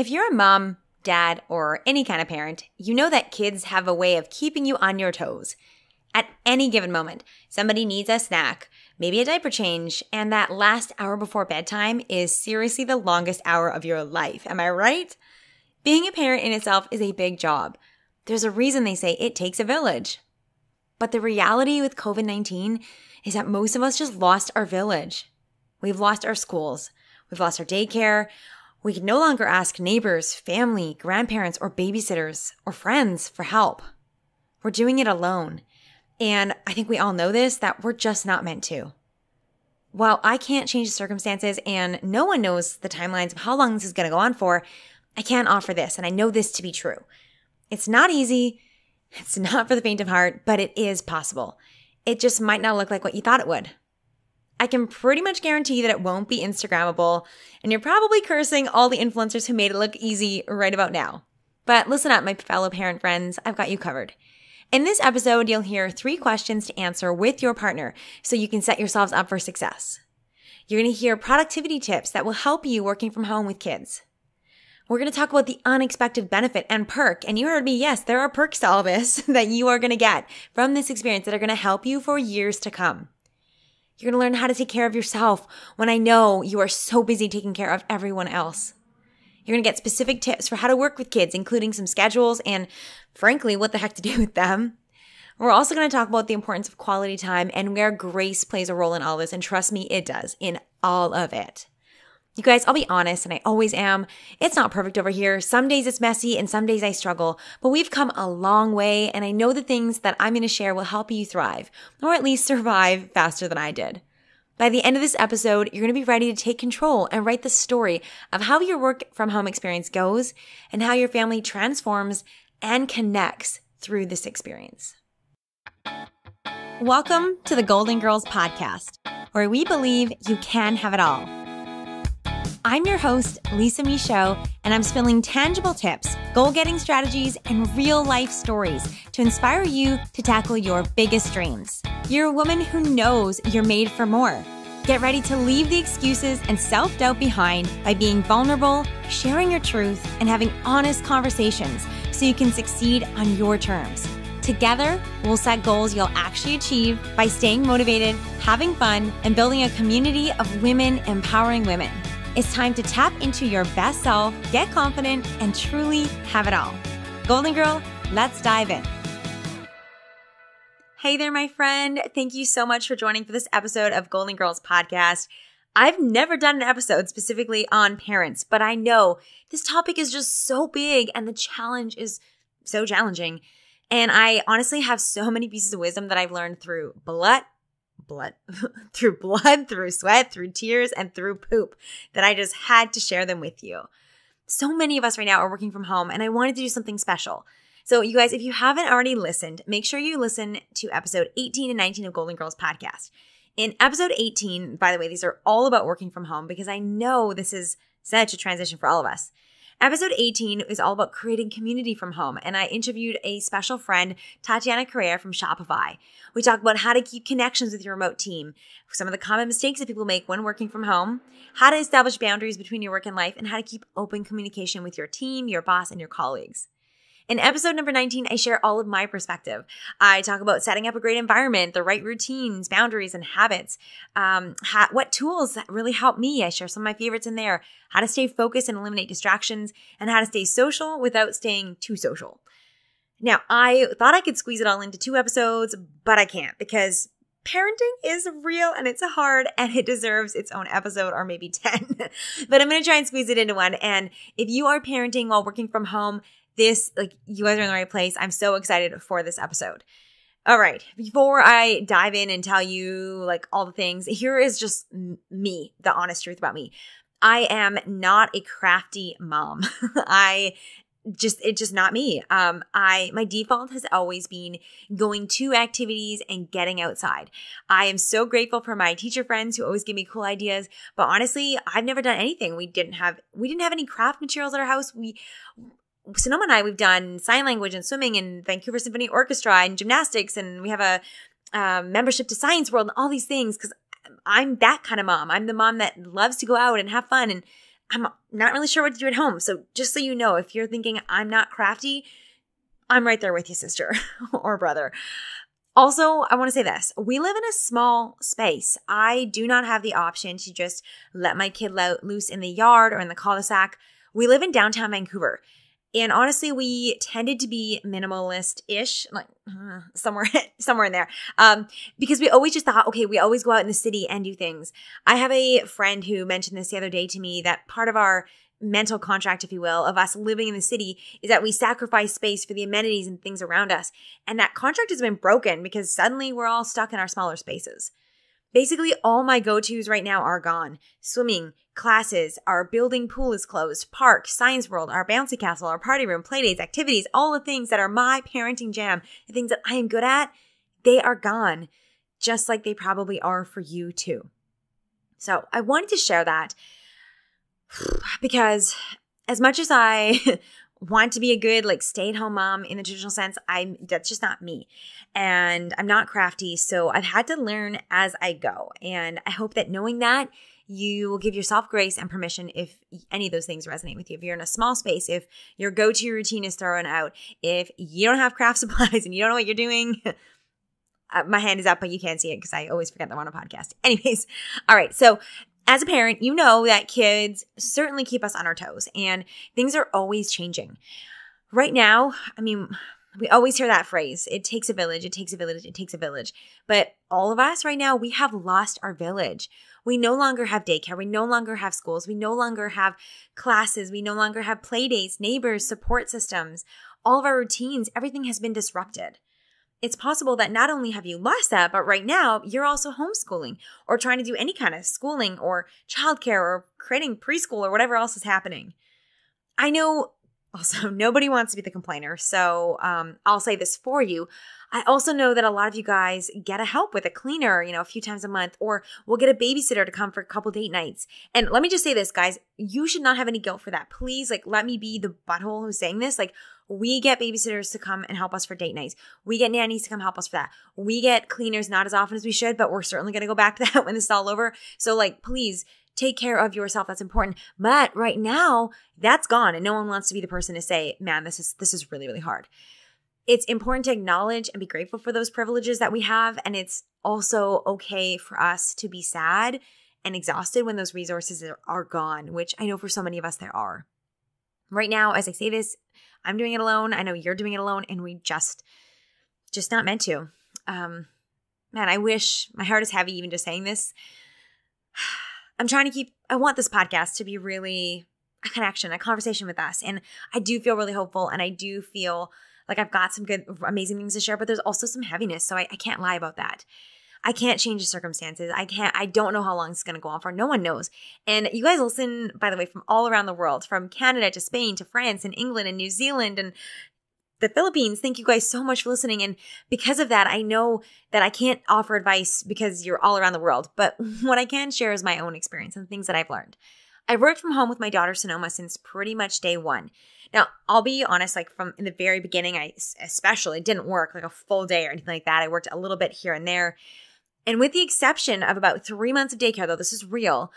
If you're a mom, dad, or any kind of parent, you know that kids have a way of keeping you on your toes. At any given moment, somebody needs a snack, maybe a diaper change, and that last hour before bedtime is seriously the longest hour of your life. Am I right? Being a parent in itself is a big job. There's a reason they say it takes a village. But the reality with COVID 19 is that most of us just lost our village. We've lost our schools. We've lost our daycare. We can no longer ask neighbors, family, grandparents, or babysitters or friends for help. We're doing it alone. And I think we all know this that we're just not meant to. While I can't change the circumstances and no one knows the timelines of how long this is going to go on for, I can offer this, and I know this to be true. It's not easy, it's not for the faint of heart, but it is possible. It just might not look like what you thought it would. I can pretty much guarantee that it won't be Instagrammable, and you're probably cursing all the influencers who made it look easy right about now. But listen up, my fellow parent friends, I've got you covered. In this episode, you'll hear three questions to answer with your partner so you can set yourselves up for success. You're going to hear productivity tips that will help you working from home with kids. We're going to talk about the unexpected benefit and perk. And you heard me. Yes, there are perks to all this that you are going to get from this experience that are going to help you for years to come. You're going to learn how to take care of yourself when I know you are so busy taking care of everyone else. You're going to get specific tips for how to work with kids, including some schedules and, frankly, what the heck to do with them. We're also going to talk about the importance of quality time and where grace plays a role in all this. And trust me, it does in all of it. You guys, I'll be honest, and I always am. It's not perfect over here. Some days it's messy and some days I struggle, but we've come a long way, and I know the things that I'm going to share will help you thrive, or at least survive faster than I did. By the end of this episode, you're going to be ready to take control and write the story of how your work from home experience goes and how your family transforms and connects through this experience. Welcome to the Goalden Girls Podcast, where we believe you can have it all. I'm your host, Lisa Michaud, and I'm spilling tangible tips, goal getting strategies, and real life stories to inspire you to tackle your biggest dreams. You're a woman who knows you're made for more. Get ready to leave the excuses and self doubt behind by being vulnerable, sharing your truth, and having honest conversations so you can succeed on your terms. Together, we'll set goals you'll actually achieve by staying motivated, having fun, and building a community of women empowering women. It's time to tap into your best self, get confident, and truly have it all. Goalden Girl, let's dive in. Hey there, my friend. Thank you so much for joining for this episode of Goalden Girls Podcast. I've never done an episode specifically on parents, but I know this topic is just so big and the challenge is so challenging. And I honestly have so many pieces of wisdom that I've learned through blood, blood, through blood, through sweat, through tears, and through poop that I just had to share them with you. So many of us right now are working from home, and I wanted to do something special. So, you guys, if you haven't already listened, make sure you listen to episode 18 and 19 of Goalden Girls Podcast. In episode 18, by the way, these are all about working from home because I know this is such a transition for all of us. Episode 18 is all about creating community from home, and I interviewed a special friend, Tatiana Carrera from Shopify. We talk about how to keep connections with your remote team, some of the common mistakes that people make when working from home, how to establish boundaries between your work and life, and how to keep open communication with your team, your boss, and your colleagues. In episode number 19, I share all of my perspective. I talk about setting up a great environment, the right routines, boundaries, and habits. Um, ha- what tools really help me. I share some of my favorites in there. How to stay focused and eliminate distractions, and how to stay social without staying too social. Now, I thought I could squeeze it all into two episodes, but I can't because parenting is real and it's hard and it deserves its own episode or maybe 10. but I'm going to try and squeeze it into one. And if you are parenting while working from home, this, like, you guys are in the right place. I'm so excited for this episode. All right, before I dive in and tell you like all the things, here is just me, the honest truth about me. I am not a crafty mom. I just it's just not me. Um I my default has always been going to activities and getting outside. I am so grateful for my teacher friends who always give me cool ideas, but honestly, I've never done anything. We didn't have we didn't have any craft materials at our house. We Sonoma and I, we've done sign language and swimming and Vancouver Symphony Orchestra and gymnastics, and we have a membership to Science World and all these things because I'm that kind of mom. I'm the mom that loves to go out and have fun, and I'm not really sure what to do at home. So just so you know, if you're thinking I'm not crafty, I'm right there with you, sister or brother. Also, I want to say this. We live in a small space. I do not have the option to just let my kid lo- loose in the yard or in the cul-de-sac. We live in downtown Vancouver. And honestly, we tended to be minimalist-ish, like uh, somewhere, somewhere in there, um, because we always just thought, okay, we always go out in the city and do things. I have a friend who mentioned this the other day to me that part of our mental contract, if you will, of us living in the city is that we sacrifice space for the amenities and things around us. And that contract has been broken because suddenly we're all stuck in our smaller spaces. Basically, all my go tos right now are gone swimming, classes, our building pool is closed, park, science world, our bouncy castle, our party room, playdates, activities, all the things that are my parenting jam, the things that I am good at, they are gone, just like they probably are for you too. So I wanted to share that because as much as I want to be a good like stay-at-home mom in the traditional sense, I'm that's just not me. And I'm not crafty, so I've had to learn as I go. And I hope that knowing that you will give yourself grace and permission if any of those things resonate with you. If you're in a small space, if your go to routine is thrown out, if you don't have craft supplies and you don't know what you're doing, uh, my hand is up, but you can't see it because I always forget that we're on a podcast. Anyways, all right. So as a parent, you know that kids certainly keep us on our toes and things are always changing. Right now, I mean, we always hear that phrase it takes a village, it takes a village, it takes a village. But all of us right now, we have lost our village. We no longer have daycare. We no longer have schools. We no longer have classes. We no longer have play dates, neighbors, support systems. All of our routines, everything has been disrupted it's possible that not only have you lost that, but right now you're also homeschooling or trying to do any kind of schooling or childcare or creating preschool or whatever else is happening. I know also nobody wants to be the complainer, so um, I'll say this for you. I also know that a lot of you guys get a help with a cleaner, you know, a few times a month, or we'll get a babysitter to come for a couple date nights. And let me just say this, guys, you should not have any guilt for that. Please, like, let me be the butthole who's saying this. Like, we get babysitters to come and help us for date nights. We get nannies to come help us for that. We get cleaners not as often as we should, but we're certainly going to go back to that when this is all over. So, like, please take care of yourself. That's important. But right now, that's gone, and no one wants to be the person to say, "Man, this is this is really really hard." It's important to acknowledge and be grateful for those privileges that we have, and it's also okay for us to be sad and exhausted when those resources are, gone, which I know for so many of us there are. Right now, as I say this, I'm doing it alone. I know you're doing it alone, and we just, just not meant to. Um, man, I wish my heart is heavy even just saying this. I'm trying to keep, I want this podcast to be really a connection, a conversation with us. And I do feel really hopeful and I do feel like I've got some good, amazing things to share, but there's also some heaviness. So I, I can't lie about that. I can't change the circumstances. I can't, I don't know how long it's going to go on for. No one knows. And you guys listen, by the way, from all around the world, from Canada to Spain to France and England and New Zealand and the Philippines. Thank you guys so much for listening. And because of that, I know that I can't offer advice because you're all around the world. But what I can share is my own experience and things that I've learned. I worked from home with my daughter Sonoma since pretty much day one. Now, I'll be honest, like from in the very beginning, I especially didn't work like a full day or anything like that. I worked a little bit here and there. And with the exception of about three months of daycare, though this is real,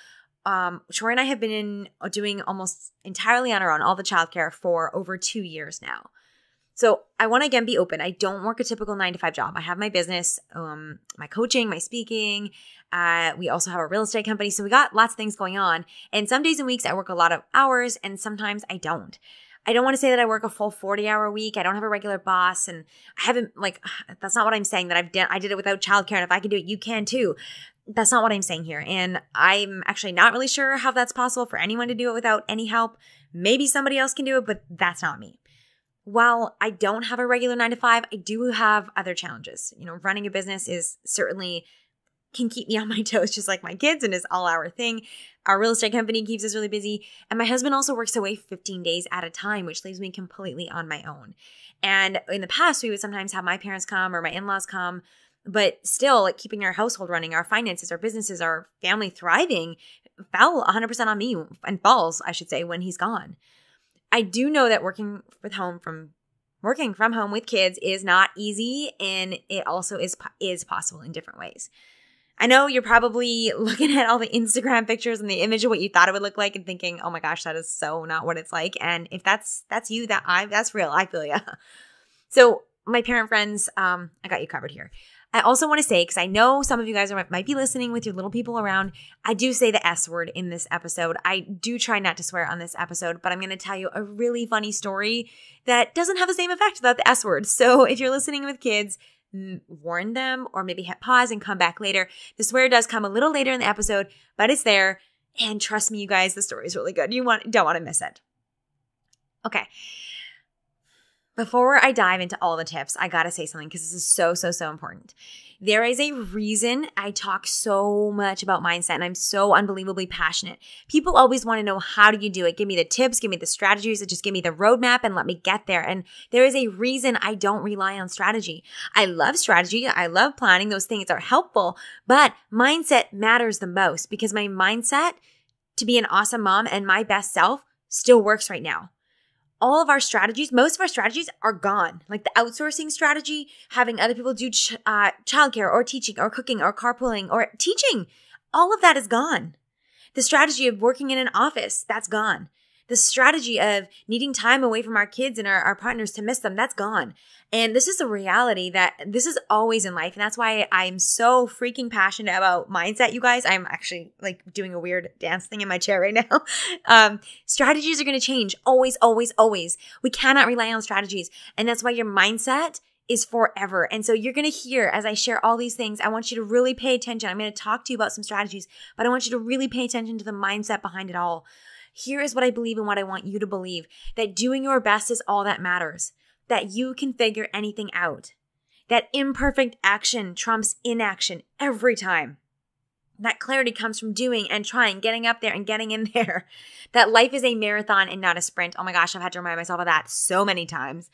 um, Troy and I have been in uh, doing almost entirely on our own, all the childcare for over two years now. So I want to again be open. I don't work a typical nine to five job. I have my business, um, my coaching, my speaking. Uh, we also have a real estate company. So we got lots of things going on. And some days and weeks I work a lot of hours and sometimes I don't. I don't want to say that I work a full 40 hour week. I don't have a regular boss and I haven't like that's not what I'm saying that I've done I did it without childcare and if I can do it you can too. That's not what I'm saying here. And I'm actually not really sure how that's possible for anyone to do it without any help. Maybe somebody else can do it, but that's not me. While I don't have a regular 9 to 5, I do have other challenges. You know, running a business is certainly can keep me on my toes just like my kids and is all our thing. Our real estate company keeps us really busy. And my husband also works away 15 days at a time, which leaves me completely on my own. And in the past, we would sometimes have my parents come or my in laws come. But still, like keeping our household running, our finances, our businesses, our family thriving fell 100% on me and falls, I should say, when he's gone. I do know that working with home from working from home with kids is not easy and it also is is possible in different ways. I know you're probably looking at all the Instagram pictures and the image of what you thought it would look like and thinking, "Oh my gosh, that is so not what it's like." And if that's that's you, that I that's real. I feel ya. So, my parent friends, um, I got you covered here. I also want to say, because I know some of you guys are, might be listening with your little people around, I do say the S word in this episode. I do try not to swear on this episode, but I'm going to tell you a really funny story that doesn't have the same effect without the S word. So if you're listening with kids, warn them or maybe hit pause and come back later. The swear does come a little later in the episode, but it's there. And trust me, you guys, the story is really good. You want don't want to miss it. Okay. Before I dive into all the tips, I gotta say something because this is so, so, so important. There is a reason I talk so much about mindset and I'm so unbelievably passionate. People always want to know how do you do it? Give me the tips, give me the strategies, just give me the roadmap and let me get there. And there is a reason I don't rely on strategy. I love strategy. I love planning. Those things are helpful, but mindset matters the most because my mindset to be an awesome mom and my best self still works right now all of our strategies, most of our strategies are gone. Like the outsourcing strategy, having other people do ch- uh, childcare or teaching or cooking or carpooling or teaching, all of that is gone. The strategy of working in an office, that's gone. The strategy of needing time away from our kids and our, our partners to miss them, that's gone. And this is a reality that this is always in life. And that's why I'm so freaking passionate about mindset, you guys. I'm actually like doing a weird dance thing in my chair right now. Um, strategies are going to change always, always, always. We cannot rely on strategies. And that's why your mindset is forever. And so you're going to hear as I share all these things, I want you to really pay attention. I'm going to talk to you about some strategies, but I want you to really pay attention to the mindset behind it all. Here is what I believe and what I want you to believe that doing your best is all that matters that you can figure anything out. That imperfect action trumps inaction every time. That clarity comes from doing and trying, getting up there and getting in there. That life is a marathon and not a sprint. Oh my gosh, I've had to remind myself of that so many times.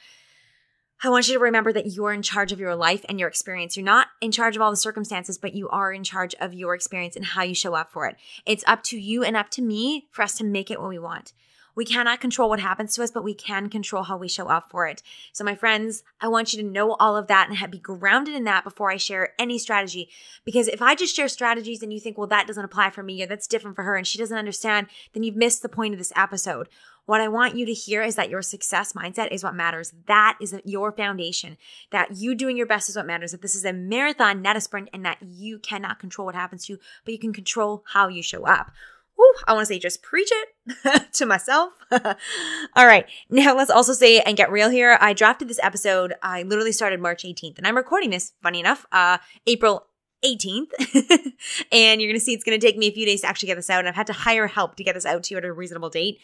I want you to remember that you're in charge of your life and your experience. You're not in charge of all the circumstances, but you are in charge of your experience and how you show up for it. It's up to you and up to me for us to make it what we want. We cannot control what happens to us, but we can control how we show up for it. So, my friends, I want you to know all of that and be grounded in that before I share any strategy. Because if I just share strategies and you think, well, that doesn't apply for me or that's different for her and she doesn't understand, then you've missed the point of this episode. What I want you to hear is that your success mindset is what matters. That is your foundation. That you doing your best is what matters. That this is a marathon, not a sprint, and that you cannot control what happens to you, but you can control how you show up. Whew, I want to say just preach it to myself. All right. Now let's also say and get real here. I drafted this episode. I literally started March 18th and I'm recording this, funny enough, uh, April 18th. and you're going to see it's going to take me a few days to actually get this out. And I've had to hire help to get this out to you at a reasonable date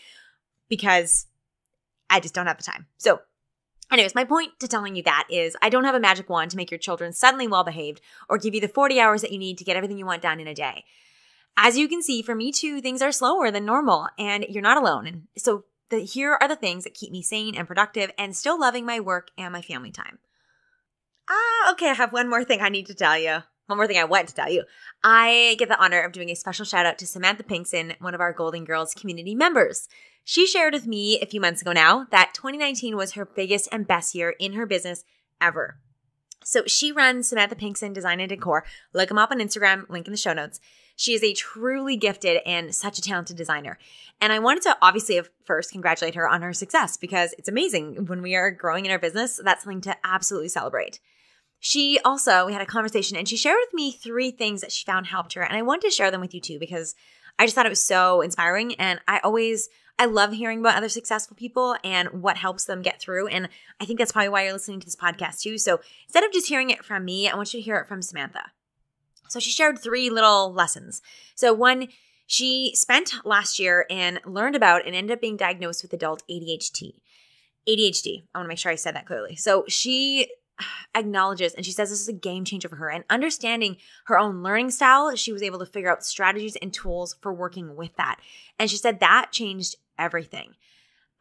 because I just don't have the time. So Anyways, my point to telling you that is I don't have a magic wand to make your children suddenly well behaved or give you the 40 hours that you need to get everything you want done in a day as you can see, for me too, things are slower than normal and you're not alone. And so the, here are the things that keep me sane and productive and still loving my work and my family time. Ah, okay, I have one more thing I need to tell you. One more thing I want to tell you. I get the honor of doing a special shout out to Samantha Pinkson, one of our Goalden Girls community members. She shared with me a few months ago now that 2019 was her biggest and best year in her business ever. So she runs Samantha Pinkson Design and Decor. Look them up on Instagram, link in the show notes. She is a truly gifted and such a talented designer. And I wanted to obviously first congratulate her on her success because it's amazing when we are growing in our business. That's something to absolutely celebrate. She also, we had a conversation and she shared with me three things that she found helped her. And I wanted to share them with you too because I just thought it was so inspiring. And I always, I love hearing about other successful people and what helps them get through. And I think that's probably why you're listening to this podcast too. So instead of just hearing it from me, I want you to hear it from Samantha. So she shared three little lessons. So one, she spent last year and learned about and ended up being diagnosed with adult ADHD. ADHD. I want to make sure I said that clearly. So she acknowledges and she says this is a game changer for her and understanding her own learning style she was able to figure out strategies and tools for working with that and she said that changed everything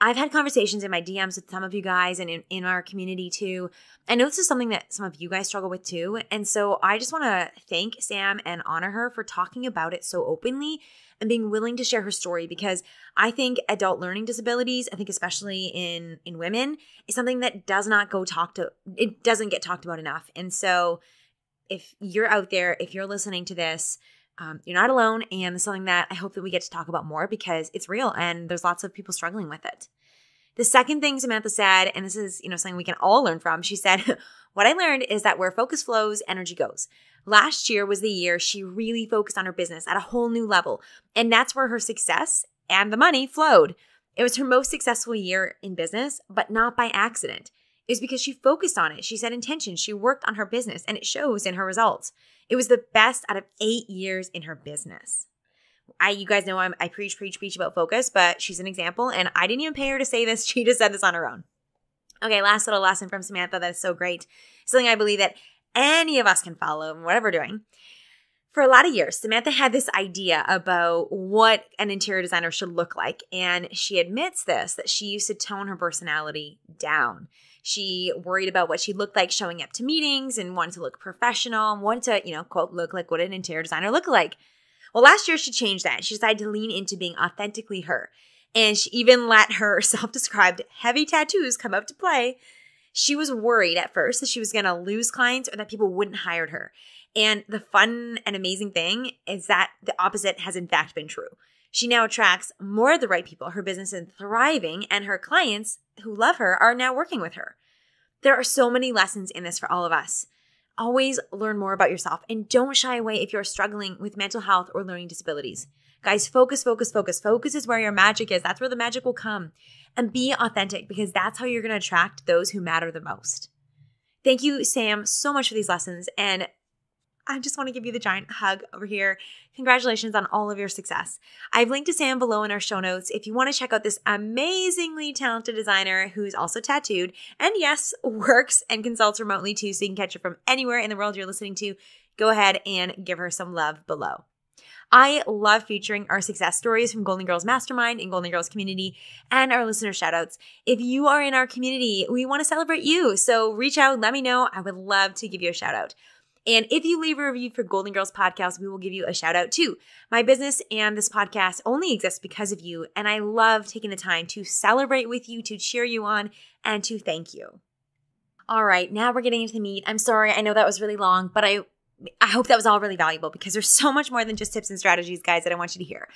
I've had conversations in my DMs with some of you guys and in, in our community too. I know this is something that some of you guys struggle with too. And so I just want to thank Sam and honor her for talking about it so openly and being willing to share her story because I think adult learning disabilities, I think especially in in women, is something that does not go talk to it doesn't get talked about enough. And so if you're out there, if you're listening to this, um, you're not alone. And something that I hope that we get to talk about more because it's real and there's lots of people struggling with it. The second thing Samantha said, and this is, you know, something we can all learn from, she said, What I learned is that where focus flows, energy goes. Last year was the year she really focused on her business at a whole new level. And that's where her success and the money flowed. It was her most successful year in business, but not by accident. Was because she focused on it. She set intention. She worked on her business, and it shows in her results. It was the best out of eight years in her business. I, you guys know I'm, I preach, preach, preach about focus, but she's an example, and I didn't even pay her to say this. She just said this on her own. Okay, last little lesson from Samantha that is so great. Something I believe that any of us can follow in whatever we're doing. For a lot of years, Samantha had this idea about what an interior designer should look like. And she admits this that she used to tone her personality down. She worried about what she looked like showing up to meetings and wanted to look professional and wanted to, you know, quote, look like what an interior designer looked like. Well, last year she changed that. She decided to lean into being authentically her. And she even let her self described heavy tattoos come up to play she was worried at first that she was going to lose clients or that people wouldn't hire her. And the fun and amazing thing is that the opposite has in fact been true. She now attracts more of the right people. Her business is thriving, and her clients who love her are now working with her. There are so many lessons in this for all of us. Always learn more about yourself and don't shy away if you're struggling with mental health or learning disabilities. Guys, focus, focus, focus. Focus is where your magic is. That's where the magic will come and be authentic because that's how you're going to attract those who matter the most. Thank you, Sam, so much for these lessons. And I just want to give you the giant hug over here. Congratulations on all of your success. I've linked to Sam below in our show notes if you want to check out this amazingly talented designer who's also tattooed and yes, works and consults remotely too, so you can catch her from anywhere in the world you're listening to. Go ahead and give her some love below. I love featuring our success stories from Goalden Girls Mastermind and Goalden Girls Community and our listener shoutouts. If you are in our community, we want to celebrate you. So reach out, let me know. I would love to give you a shout out. And if you leave a review for Goalden Girls Podcast, we will give you a shout out too. My business and this podcast only exist because of you. And I love taking the time to celebrate with you, to cheer you on, and to thank you. All right, now we're getting into the meat. I'm sorry, I know that was really long, but I I hope that was all really valuable because there's so much more than just tips and strategies, guys, that I want you to hear.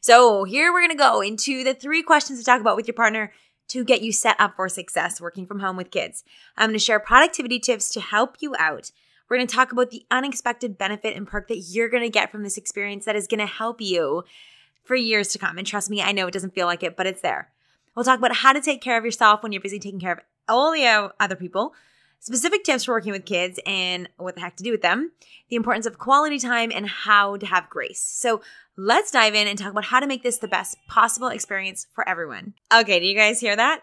So, here we're going to go into the three questions to talk about with your partner to get you set up for success working from home with kids. I'm going to share productivity tips to help you out. We're going to talk about the unexpected benefit and perk that you're going to get from this experience that is going to help you for years to come. And trust me, I know it doesn't feel like it, but it's there. We'll talk about how to take care of yourself when you're busy taking care of all the uh, other people specific tips for working with kids and what the heck to do with them, the importance of quality time, and how to have grace. So let's dive in and talk about how to make this the best possible experience for everyone. Okay, do you guys hear that?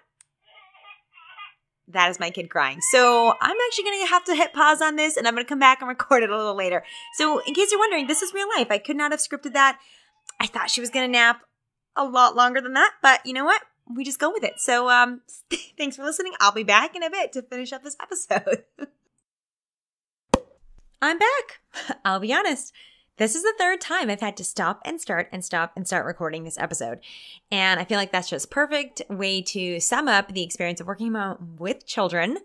That is my kid crying. So I'm actually going to have to hit pause on this and I'm going to come back and record it a little later. So, in case you're wondering, this is real life. I could not have scripted that. I thought she was going to nap a lot longer than that, but you know what? we just go with it. So um thanks for listening. I'll be back in a bit to finish up this episode. I'm back. I'll be honest. This is the third time I've had to stop and start and stop and start recording this episode. And I feel like that's just perfect way to sum up the experience of working with children.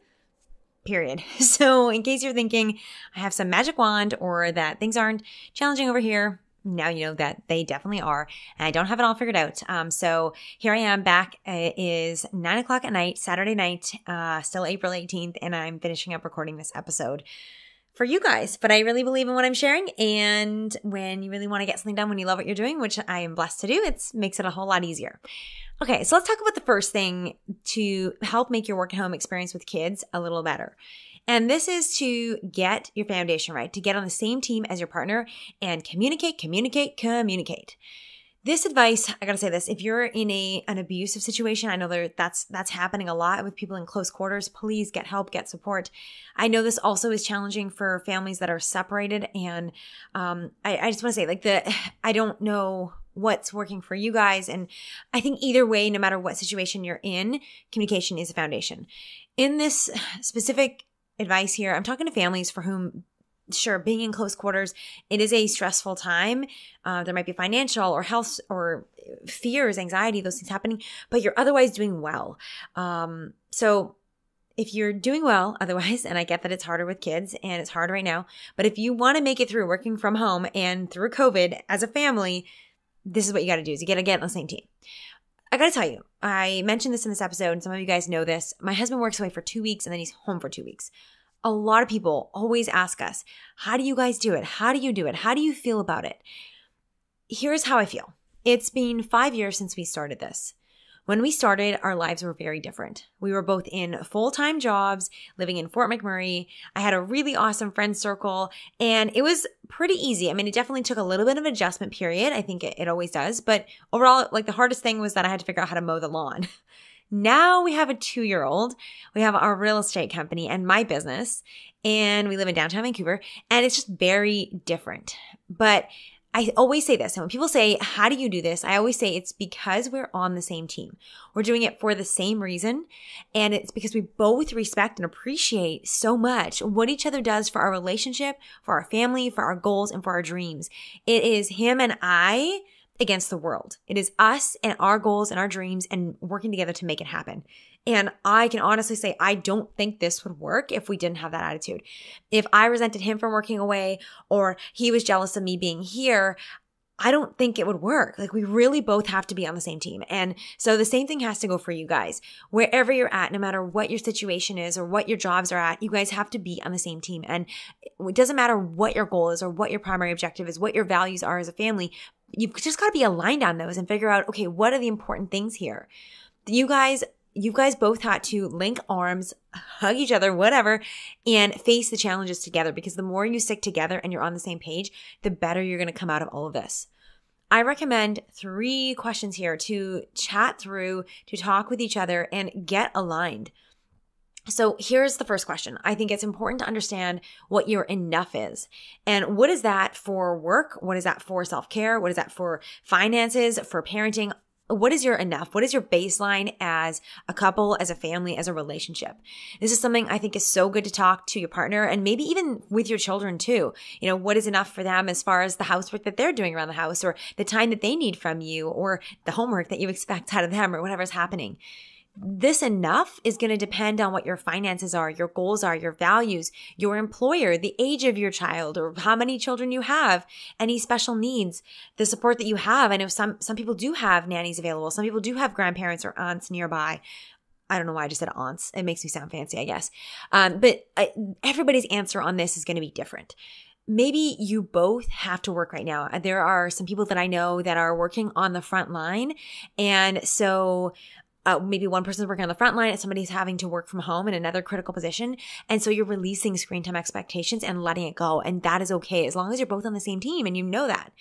Period. So, in case you're thinking I have some magic wand or that things aren't challenging over here, now you know that they definitely are. And I don't have it all figured out. Um, so here I am back. It is nine o'clock at night, Saturday night, uh, still April 18th, and I'm finishing up recording this episode for you guys. But I really believe in what I'm sharing. And when you really want to get something done, when you love what you're doing, which I am blessed to do, it makes it a whole lot easier. Okay, so let's talk about the first thing to help make your work at home experience with kids a little better. And this is to get your foundation right, to get on the same team as your partner and communicate, communicate, communicate. This advice, I gotta say this, if you're in a an abusive situation, I know there that's that's happening a lot with people in close quarters, please get help, get support. I know this also is challenging for families that are separated. And um, I, I just wanna say, like the I don't know what's working for you guys. And I think either way, no matter what situation you're in, communication is a foundation. In this specific advice here. I'm talking to families for whom sure being in close quarters it is a stressful time uh, there might be financial or health or fears anxiety those things happening but you're otherwise doing well um, so if you're doing well otherwise, and I get that it's harder with kids and it's hard right now, but if you want to make it through working from home and through COVID as a family, this is what you got to do is you got to get on the same team. I got to tell you, I mentioned this in this episode, and some of you guys know this. My husband works away for two weeks and then he's home for two weeks. A lot of people always ask us, How do you guys do it? How do you do it? How do you feel about it? Here's how I feel it's been five years since we started this. When we started, our lives were very different. We were both in full time jobs, living in Fort McMurray. I had a really awesome friend circle, and it was pretty easy. I mean, it definitely took a little bit of adjustment period. I think it, it always does. But overall, like the hardest thing was that I had to figure out how to mow the lawn. Now we have a two year old. We have our real estate company and my business, and we live in downtown Vancouver, and it's just very different. But I always say this. And when people say, How do you do this? I always say it's because we're on the same team. We're doing it for the same reason. And it's because we both respect and appreciate so much what each other does for our relationship, for our family, for our goals, and for our dreams. It is him and I against the world. It is us and our goals and our dreams and working together to make it happen. And I can honestly say, I don't think this would work if we didn't have that attitude. If I resented him from working away or he was jealous of me being here, I don't think it would work. Like we really both have to be on the same team. And so the same thing has to go for you guys. Wherever you're at, no matter what your situation is or what your jobs are at, you guys have to be on the same team. And it doesn't matter what your goal is or what your primary objective is, what your values are as a family. You've just got to be aligned on those and figure out, okay, what are the important things here? You guys you guys both had to link arms, hug each other, whatever, and face the challenges together because the more you stick together and you're on the same page, the better you're going to come out of all of this. I recommend three questions here to chat through, to talk with each other, and get aligned. So here's the first question. I think it's important to understand what your enough is. And what is that for work? What is that for self care? What is that for finances, for parenting? what is your enough? What is your baseline as a couple, as a family, as a relationship? This is something I think is so good to talk to your partner and maybe even with your children too. You know, what is enough for them as far as the housework that they're doing around the house or the time that they need from you or the homework that you expect out of them or whatever's happening this enough is going to depend on what your finances are, your goals are, your values, your employer, the age of your child, or how many children you have, any special needs, the support that you have. I know some some people do have nannies available. Some people do have grandparents or aunts nearby. I don't know why I just said aunts. It makes me sound fancy, I guess. Um, but uh, everybody's answer on this is going to be different maybe you both have to work right now. There are some people that I know that are working on the front line. And so uh, maybe one person's working on the front line and somebody's having to work from home in another critical position. And so you're releasing screen time expectations and letting it go. And that is okay as long as you're both on the same team and you know that.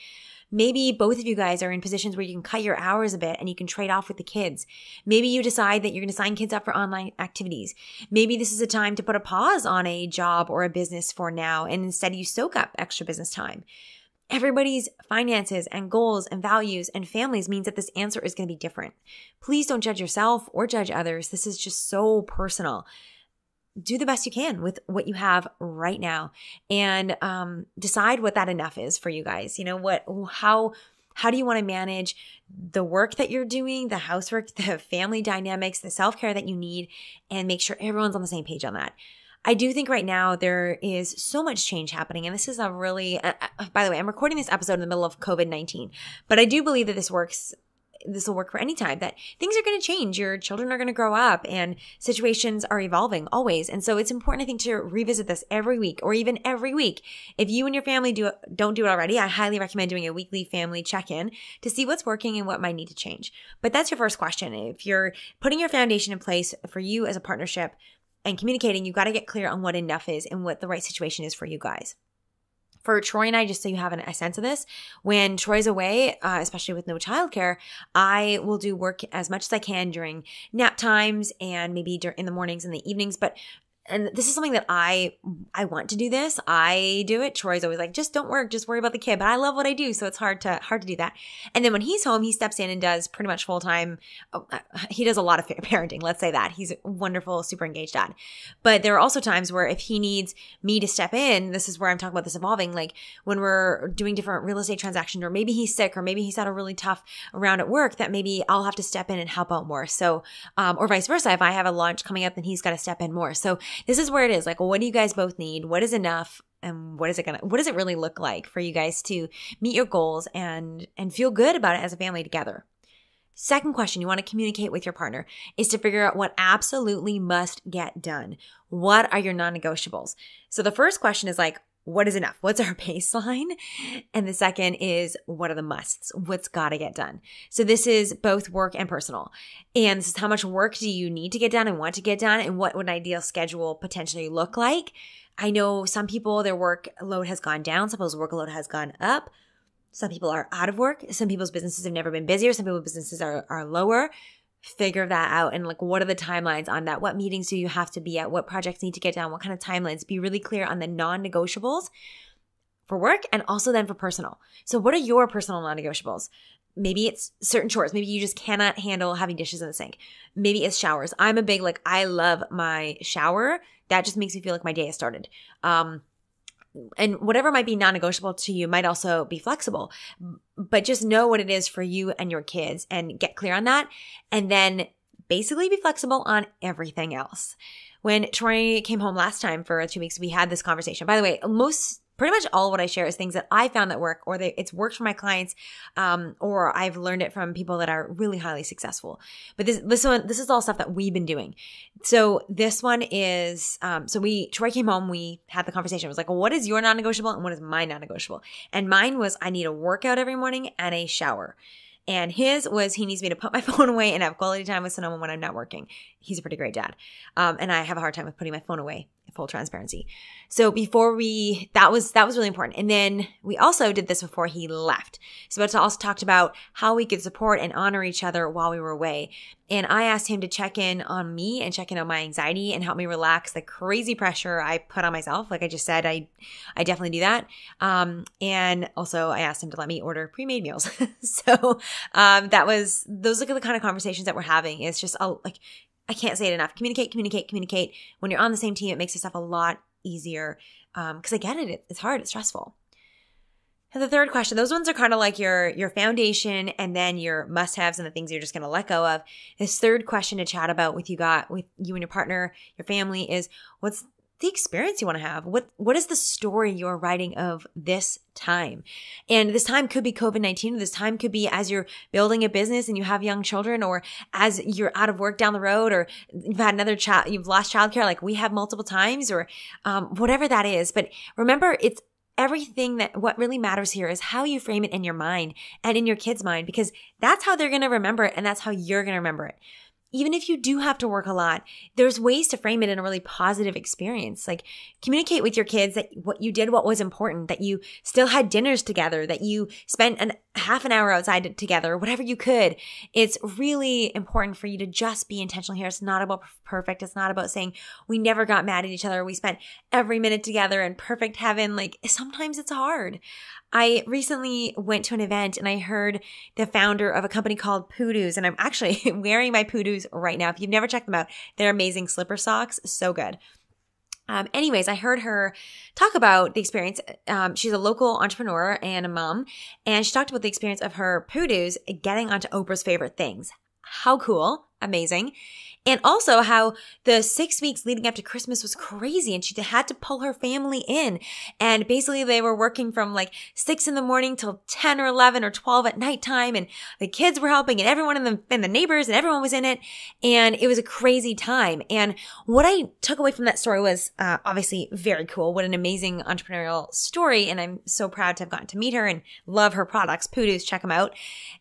Maybe both of you guys are in positions where you can cut your hours a bit and you can trade off with the kids. Maybe you decide that you're going to sign kids up for online activities. Maybe this is a time to put a pause on a job or a business for now and instead you soak up extra business time everybody's finances and goals and values and families means that this answer is going to be different. Please don't judge yourself or judge others. This is just so personal. Do the best you can with what you have right now and um, decide what that enough is for you guys. You know, what, how, how do you want to manage the work that you're doing, the housework, the family dynamics, the self care that you need, and make sure everyone's on the same page on that. I do think right now there is so much change happening. And this is a really, uh, uh, by the way, I'm recording this episode in the middle of COVID 19, but I do believe that this works. This will work for any time that things are going to change. Your children are going to grow up and situations are evolving always. And so it's important, I think, to revisit this every week or even every week. If you and your family do don't do it already, I highly recommend doing a weekly family check-in to see what's working and what might need to change. But that's your first question. If you're putting your foundation in place for you as a partnership, and communicating, you've got to get clear on what enough is and what the right situation is for you guys. For Troy and I, just so you have an, a sense of this, when Troy's away, uh, especially with no childcare, I will do work as much as I can during nap times and maybe in the mornings and the evenings. But and this is something that I I want to do this. I do it. Troy's always like, just don't work, just worry about the kid. But I love what I do, so it's hard to hard to do that. And then when he's home, he steps in and does pretty much full time. Oh, uh, he does a lot of parenting. Let's say that he's a wonderful, super engaged dad. But there are also times where if he needs me to step in, this is where I'm talking about this evolving. Like when we're doing different real estate transactions, or maybe he's sick, or maybe he's had a really tough round at work, that maybe I'll have to step in and help out more. So, um, or vice versa. If I have a launch coming up, then he's got to step in more. So this is where it is like, what do you guys both need? What is enough? And what is it gonna, what does it really look like for you guys to meet your goals and, and feel good about it as a family together? Second question you want to communicate with your partner is to figure out what absolutely must get done. What are your non negotiables? So the first question is like, what is enough? What's our baseline? And the second is what are the musts? What's got to get done? So this is both work and personal. And this is how much work do you need to get done and want to get done and what would an ideal schedule potentially look like? I know some people, their workload has gone down. Some people's workload has gone up. Some people are out of work. Some people's businesses have never been busier. Some people's businesses are, are lower figure that out and like what are the timelines on that? What meetings do you have to be at? What projects need to get done? What kind of timelines? Be really clear on the non-negotiables for work and also then for personal. So what are your personal non-negotiables? Maybe it's certain chores. Maybe you just cannot handle having dishes in the sink. Maybe it's showers. I'm a big like i love my shower. That just makes me feel like my day has started. Um and whatever might be non-negotiable to you might also be flexible but just know what it is for you and your kids and get clear on that and then basically be flexible on everything else. When troy came home last time for two weeks we had this conversation. By the way most pretty much all what I share is things that I found that work or they, it's worked for my clients, um, or I've learned it from people that are really highly successful. But this, this one, this is all stuff that we've been doing. So this one is, um, so we, Troy came home, we had the conversation. It was like, well, what is your non-negotiable and what is my non-negotiable? And mine was I need a workout every morning and a shower. And his was he needs me to put my phone away and have quality time with someone when I'm not working. He's a pretty great dad. Um, and I have a hard time with putting my phone away full transparency. So before we, that was, that was really important. And then we also did this before he left. So it's also talked about how we could support and honor each other while we were away. And I asked him to check in on me and check in on my anxiety and help me relax the crazy pressure I put on myself. Like I just said, I, I definitely do that. Um, and also I asked him to let me order pre-made meals. so, um, that was, those are the kind of conversations that we're having. It's just a, like, I can't say it enough. Communicate, communicate, communicate. When you're on the same team, it makes this stuff a lot easier. Um, cause I get it. It's hard. It's stressful. And the third question, those ones are kind of like your, your foundation and then your must haves and the things you're just going to let go of. This third question to chat about with you got, with you and your partner, your family is what's the experience you want to have. What what is the story you're writing of this time? And this time could be COVID-19. This time could be as you're building a business and you have young children or as you're out of work down the road or you've had another child, you've lost childcare like we have multiple times or um, whatever that is. But remember, it's everything that what really matters here is how you frame it in your mind and in your kids' mind because that's how they're going to remember it and that's how you're going to remember it even if you do have to work a lot, there's ways to frame it in a really positive experience. Like communicate with your kids that what you did, what was important, that you still had dinners together, that you spent an half an hour outside together, whatever you could. It's really important for you to just be intentional here. It's not about perfect. It's not about saying we never got mad at each other. We spent every minute together in perfect heaven. Like sometimes it's hard. I recently went to an event and I heard the founder of a company called Pudus, and I'm actually wearing my Pudus right now. If you've never checked them out, they're amazing slipper socks. So good. Um, anyways, I heard her talk about the experience. Um, she's a local entrepreneur and a mom, and she talked about the experience of her Pudus getting onto Oprah's favorite things. How cool. Amazing. And also how the six weeks leading up to Christmas was crazy and she had to pull her family in. And basically they were working from like six in the morning till 10 or 11 or 12 at nighttime. And the kids were helping and everyone in the, and the neighbors and everyone was in it. And it was a crazy time. And what I took away from that story was uh, obviously very cool. What an amazing entrepreneurial story. And I'm so proud to have gotten to meet her and love her products. Pudus, check them out.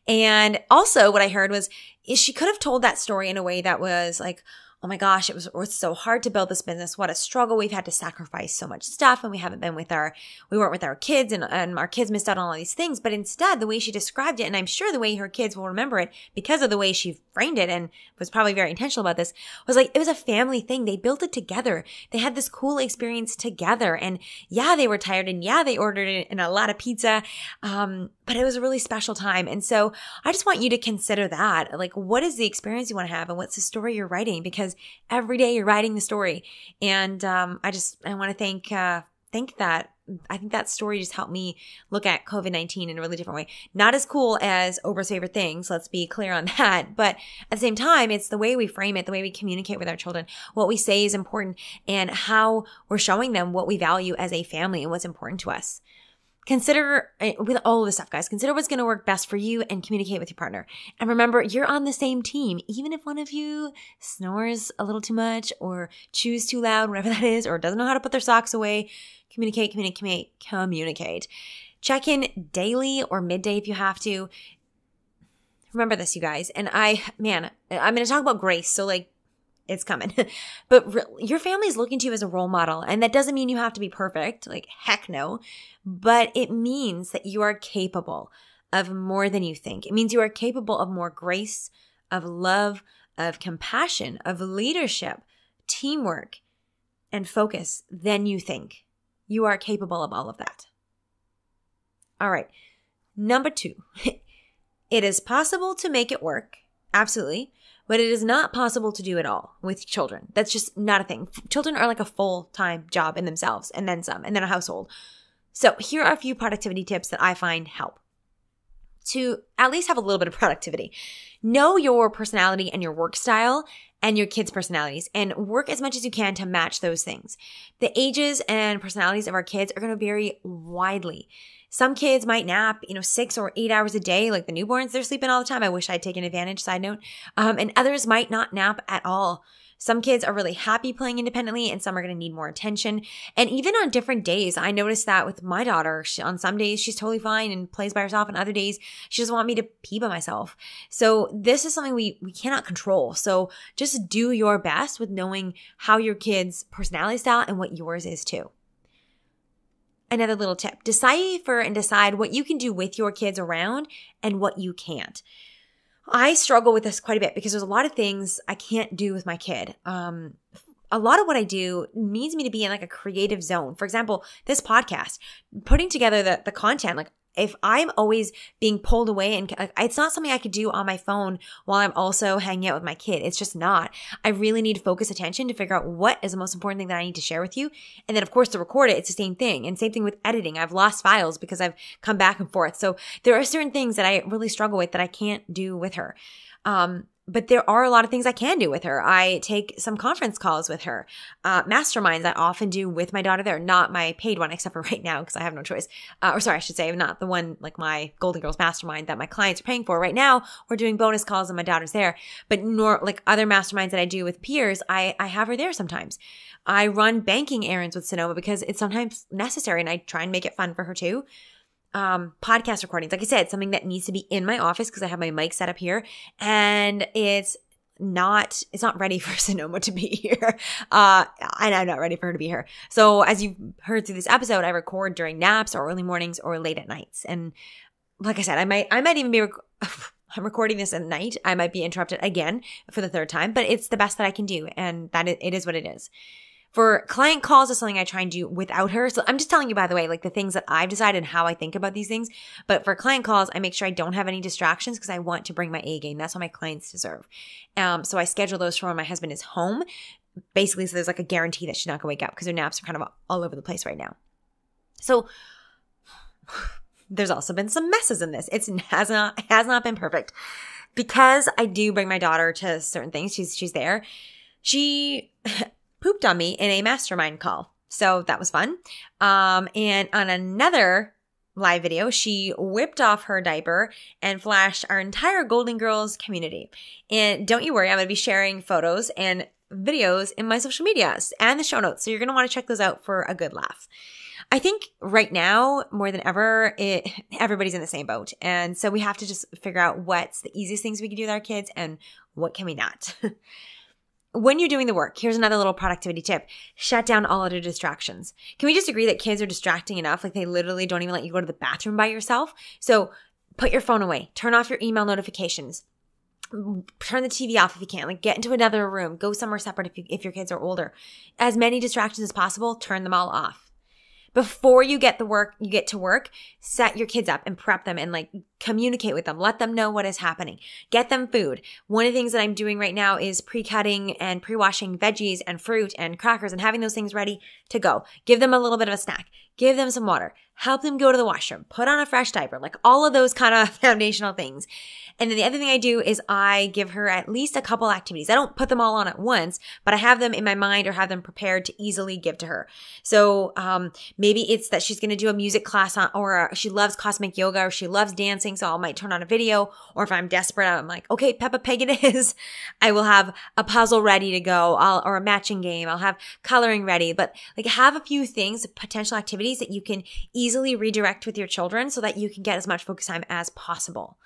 And also what I heard was she could have told that story in a way that was like, oh my gosh, it was, it was so hard to build this business. What a struggle. We've had to sacrifice so much stuff and we haven't been with our, we weren't with our kids and, and our kids missed out on all these things. But instead, the way she described it, and I'm sure the way her kids will remember it because of the way she framed it and was probably very intentional about this, was like, it was a family thing. They built it together. They had this cool experience together. And yeah, they were tired and yeah, they ordered it in a lot of pizza. Um, but it was a really special time. And so I just want you to consider that. Like, what is the experience you want to have and what's the story you're writing? Because every day you're writing the story. And, um, I just, I want to thank, uh, thank that. I think that story just helped me look at COVID 19 in a really different way. Not as cool as Oprah's favorite things. Let's be clear on that. But at the same time, it's the way we frame it, the way we communicate with our children. What we say is important and how we're showing them what we value as a family and what's important to us. Consider eh, with all of this stuff, guys, consider what's going to work best for you and communicate with your partner. And remember, you're on the same team. Even if one of you snores a little too much or chews too loud, whatever that is, or doesn't know how to put their socks away, communicate, communicate, communicate. Check in daily or midday if you have to. Remember this, you guys. And I, man, I'm going to talk about grace. So, like, it's coming. but re- your family is looking to you as a role model. And that doesn't mean you have to be perfect. Like, heck no. But it means that you are capable of more than you think. It means you are capable of more grace, of love, of compassion, of leadership, teamwork, and focus than you think. You are capable of all of that. All right. Number two, it is possible to make it work. Absolutely but it is not possible to do it all with children. That's just not a thing. Children are like a full time job in themselves and then some, and then a household. So here are a few productivity tips that I find help to at least have a little bit of productivity. Know your personality and your work style and your kids' personalities and work as much as you can to match those things. The ages and personalities of our kids are going to vary widely. Some kids might nap, you know, six or eight hours a day, like the newborns, they're sleeping all the time. I wish I'd taken advantage, side note. Um, and others might not nap at all. Some kids are really happy playing independently and some are going to need more attention. And even on different days, I noticed that with my daughter. She, on some days, she's totally fine and plays by herself. And other days, she doesn't want me to pee by myself. So this is something we, we cannot control. So just do your best with knowing how your kid's personality style and what yours is too another little tip decipher and decide what you can do with your kids around and what you can't. I struggle with this quite a bit because there's a lot of things I can't do with my kid. Um, a lot of what I do needs me to be in like a creative zone. For example, this podcast, putting together the, the content, like if I'm always being pulled away and it's not something I could do on my phone while I'm also hanging out with my kid. It's just not. I really need to focus attention to figure out what is the most important thing that I need to share with you. And then of course to record it, it's the same thing. And same thing with editing. I've lost files because I've come back and forth. So there are certain things that I really struggle with that I can't do with her. Um, but there are a lot of things I can do with her. I take some conference calls with her. Uh, masterminds I often do with my daughter there, not my paid one, except for right now because I have no choice. Uh, or sorry, I should say, not the one like my Goalden Girls mastermind that my clients are paying for. Right now, we're doing bonus calls and my daughter's there. But nor like other masterminds that I do with peers, I, I have her there sometimes. I run banking errands with Sonoma because it's sometimes necessary and I try and make it fun for her too um, podcast recordings. Like I said, something that needs to be in my office because I have my mic set up here and it's not it's not ready for Sonoma to be here. Uh and I'm not ready for her to be here. So as you've heard through this episode, I record during naps or early mornings or late at nights. And like I said, I might I might even be rec- I'm recording this at night. I might be interrupted again for the third time, but it's the best that I can do and that it, it is what it is. For client calls is something I try and do without her. So I'm just telling you, by the way, like the things that I've decided and how I think about these things. But for client calls, I make sure I don't have any distractions because I want to bring my A game. That's what my clients deserve. Um, so I schedule those for when my husband is home. Basically, so there's like a guarantee that she's not to wake up because her naps are kind of all over the place right now. So there's also been some messes in this. It's has not has not been perfect because I do bring my daughter to certain things. She's she's there. She pooped on me in a mastermind call. So that was fun. Um, and on another live video, she whipped off her diaper and flashed our entire Goalden Girls community. And don't you worry, I'm going to be sharing photos and videos in my social medias and the show notes. So you're going to want to check those out for a good laugh. I think right now, more than ever, it, everybody's in the same boat. And so we have to just figure out what's the easiest things we can do with our kids and what can we not. when you're doing the work, here's another little productivity tip. Shut down all other distractions. Can we just agree that kids are distracting enough? Like they literally don't even let you go to the bathroom by yourself. So put your phone away, turn off your email notifications, turn the TV off if you can, like get into another room, go somewhere separate if, you, if your kids are older. As many distractions as possible, turn them all off before you get the work you get to work set your kids up and prep them and like communicate with them. Let them know what is happening. Get them food. One of the things that i'm doing right now is pre-cutting and pre-washing veggies and fruit and crackers and having those things ready to go. Give them a little bit of a snack. Give them some water help them go to the washroom put on a fresh diaper like all of those kind of foundational things and then the other thing I do is I give her at least a couple activities. I don't put them all on at once, but I have them in my mind or have them prepared to easily give to her. So um, maybe it's that she's going to do a music class on, or she loves cosmic yoga or she loves dancing. So I might turn on a video. Or if I'm desperate, I'm like, okay, Peppa Pig it is. I will have a puzzle ready to go I'll, or a matching game. I'll have coloring ready, but like have a few things, potential activities that you can easily redirect with your children so that you can get as much focus time as possible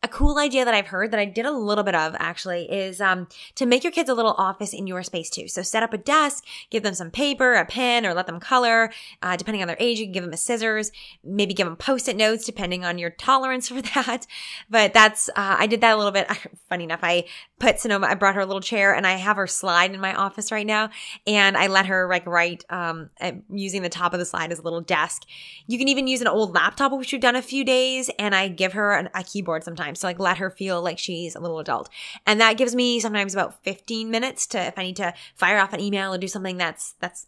a cool idea that I've heard that I did a little bit of actually is um, to make your kids a little office in your space too. So set up a desk, give them some paper, a pen, or let them color. Uh, depending on their age, you can give them a scissors, maybe give them post-it notes depending on your tolerance for that. But that's uh, I did that a little bit. Funny enough, I put Sonoma. I brought her a little chair, and I have her slide in my office right now, and I let her like write um, using the top of the slide as a little desk. You can even use an old laptop, which we've done a few days, and I give her an, a keyboard sometimes to like let her feel like she's a little adult. And that gives me sometimes about 15 minutes to, if I need to fire off an email or do something that's, that's,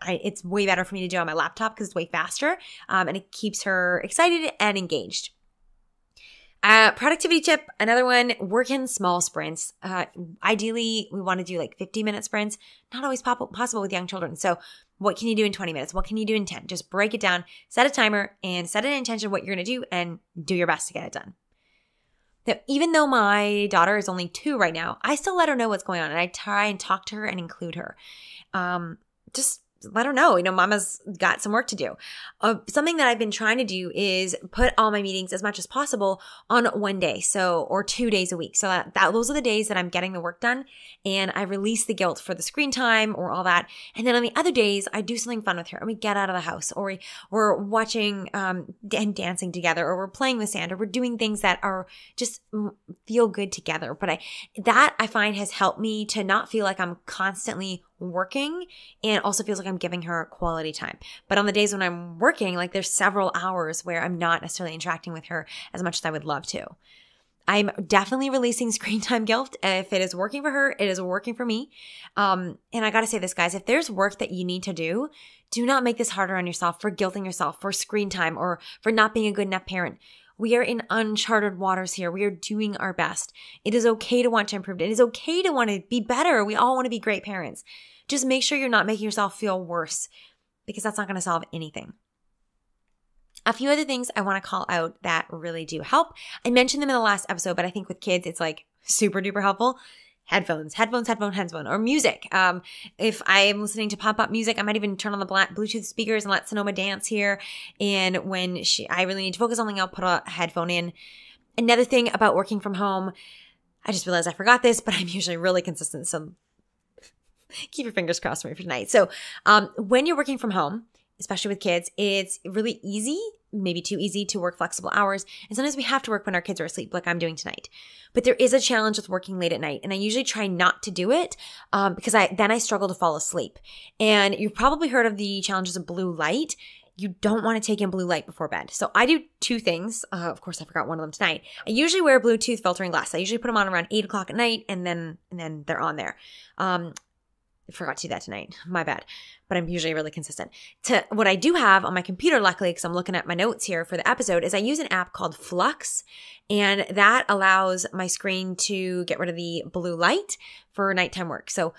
I, it's way better for me to do on my laptop because it's way faster. Um, and it keeps her excited and engaged. Uh, productivity tip, another one, work in small sprints. Uh, ideally, we want to do like 50 minute sprints, not always pop- possible with young children. So what can you do in 20 minutes? What can you do in 10? Just break it down, set a timer and set an intention of what you're going to do and do your best to get it done that even though my daughter is only two right now, I still let her know what's going on and I try and talk to her and include her. Um, just let her know, you know, mama's got some work to do. Uh, something that I've been trying to do is put all my meetings as much as possible on one day. So, or two days a week. So that, that those are the days that I'm getting the work done and I release the guilt for the screen time or all that. And then on the other days, I do something fun with her and we get out of the house or we, we're watching, um, and dancing together or we're playing with sand or we're doing things that are just feel good together. But I, that I find has helped me to not feel like I'm constantly working and also feels like I'm giving her quality time. But on the days when I'm working, like there's several hours where I'm not necessarily interacting with her as much as I would love to. I'm definitely releasing screen time guilt. If it is working for her, it is working for me. Um, and I gotta say this, guys, if there's work that you need to do, do not make this harder on yourself for guilting yourself for screen time or for not being a good enough parent. We are in uncharted waters here. We are doing our best. It is okay to want to improve. It is okay to want to be better. We all want to be great parents. Just make sure you're not making yourself feel worse because that's not going to solve anything. A few other things I want to call out that really do help. I mentioned them in the last episode, but I think with kids, it's like super duper helpful. Headphones, headphones, headphone, headphone, or music. Um, if I'm listening to pop up music, I might even turn on the black Bluetooth speakers and let Sonoma dance here. And when she, I really need to focus on something, I'll put a headphone in. Another thing about working from home, I just realized I forgot this, but I'm usually really consistent. So keep your fingers crossed for me for tonight. So, um, when you're working from home, especially with kids, it's really easy, maybe too easy to work flexible hours. And sometimes we have to work when our kids are asleep, like I'm doing tonight. But there is a challenge with working late at night. And I usually try not to do it um, because I then I struggle to fall asleep. And you've probably heard of the challenges of blue light. You don't want to take in blue light before bed. So I do two things. Uh, of course, I forgot one of them tonight. I usually wear Bluetooth filtering glass. I usually put them on around eight o'clock at night, and then and then they're on there. Um, Forgot to do that tonight. My bad. But I'm usually really consistent. To what I do have on my computer, luckily, because I'm looking at my notes here for the episode, is I use an app called Flux, and that allows my screen to get rid of the blue light for nighttime work. So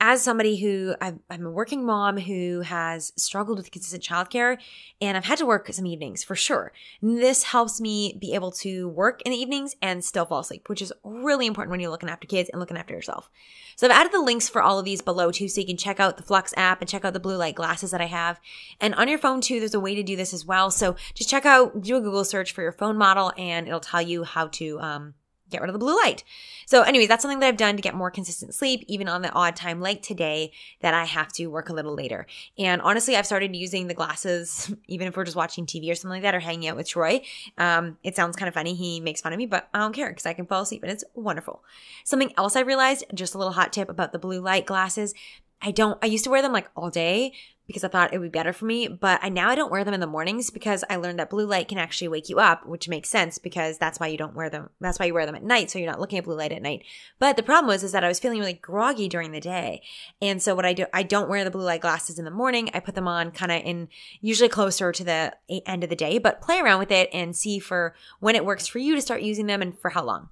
as somebody who I'm, I'm, a working mom who has struggled with consistent childcare and I've had to work some evenings for sure. This helps me be able to work in the evenings and still fall asleep, which is really important when you're looking after kids and looking after yourself. So I've added the links for all of these below too, so you can check out the Flux app and check out the blue light glasses that I have. And on your phone too, there's a way to do this as well. So just check out, do a Google search for your phone model and it'll tell you how to, um, get rid of the blue light. So, anyways, that's something that I've done to get more consistent sleep, even on the odd time like today that I have to work a little later. And honestly, I've started using the glasses, even if we're just watching TV or something like that, or hanging out with Troy. Um, it sounds kind of funny. He makes fun of me, but I don't care because I can fall asleep and it's wonderful. Something else I realized, just a little hot tip about the blue light glasses. I don't, I used to wear them like all day, because I thought it would be better for me. But I now I don't wear them in the mornings because I learned that blue light can actually wake you up, which makes sense because that's why you don't wear them. That's why you wear them at night, so you're not looking at blue light at night. But the problem was is that I was feeling really groggy during the day, and so what I do, I don't wear the blue light glasses in the morning. I put them on kind of in usually closer to the end of the day, but play around with it and see for when it works for you to start using them and for how long.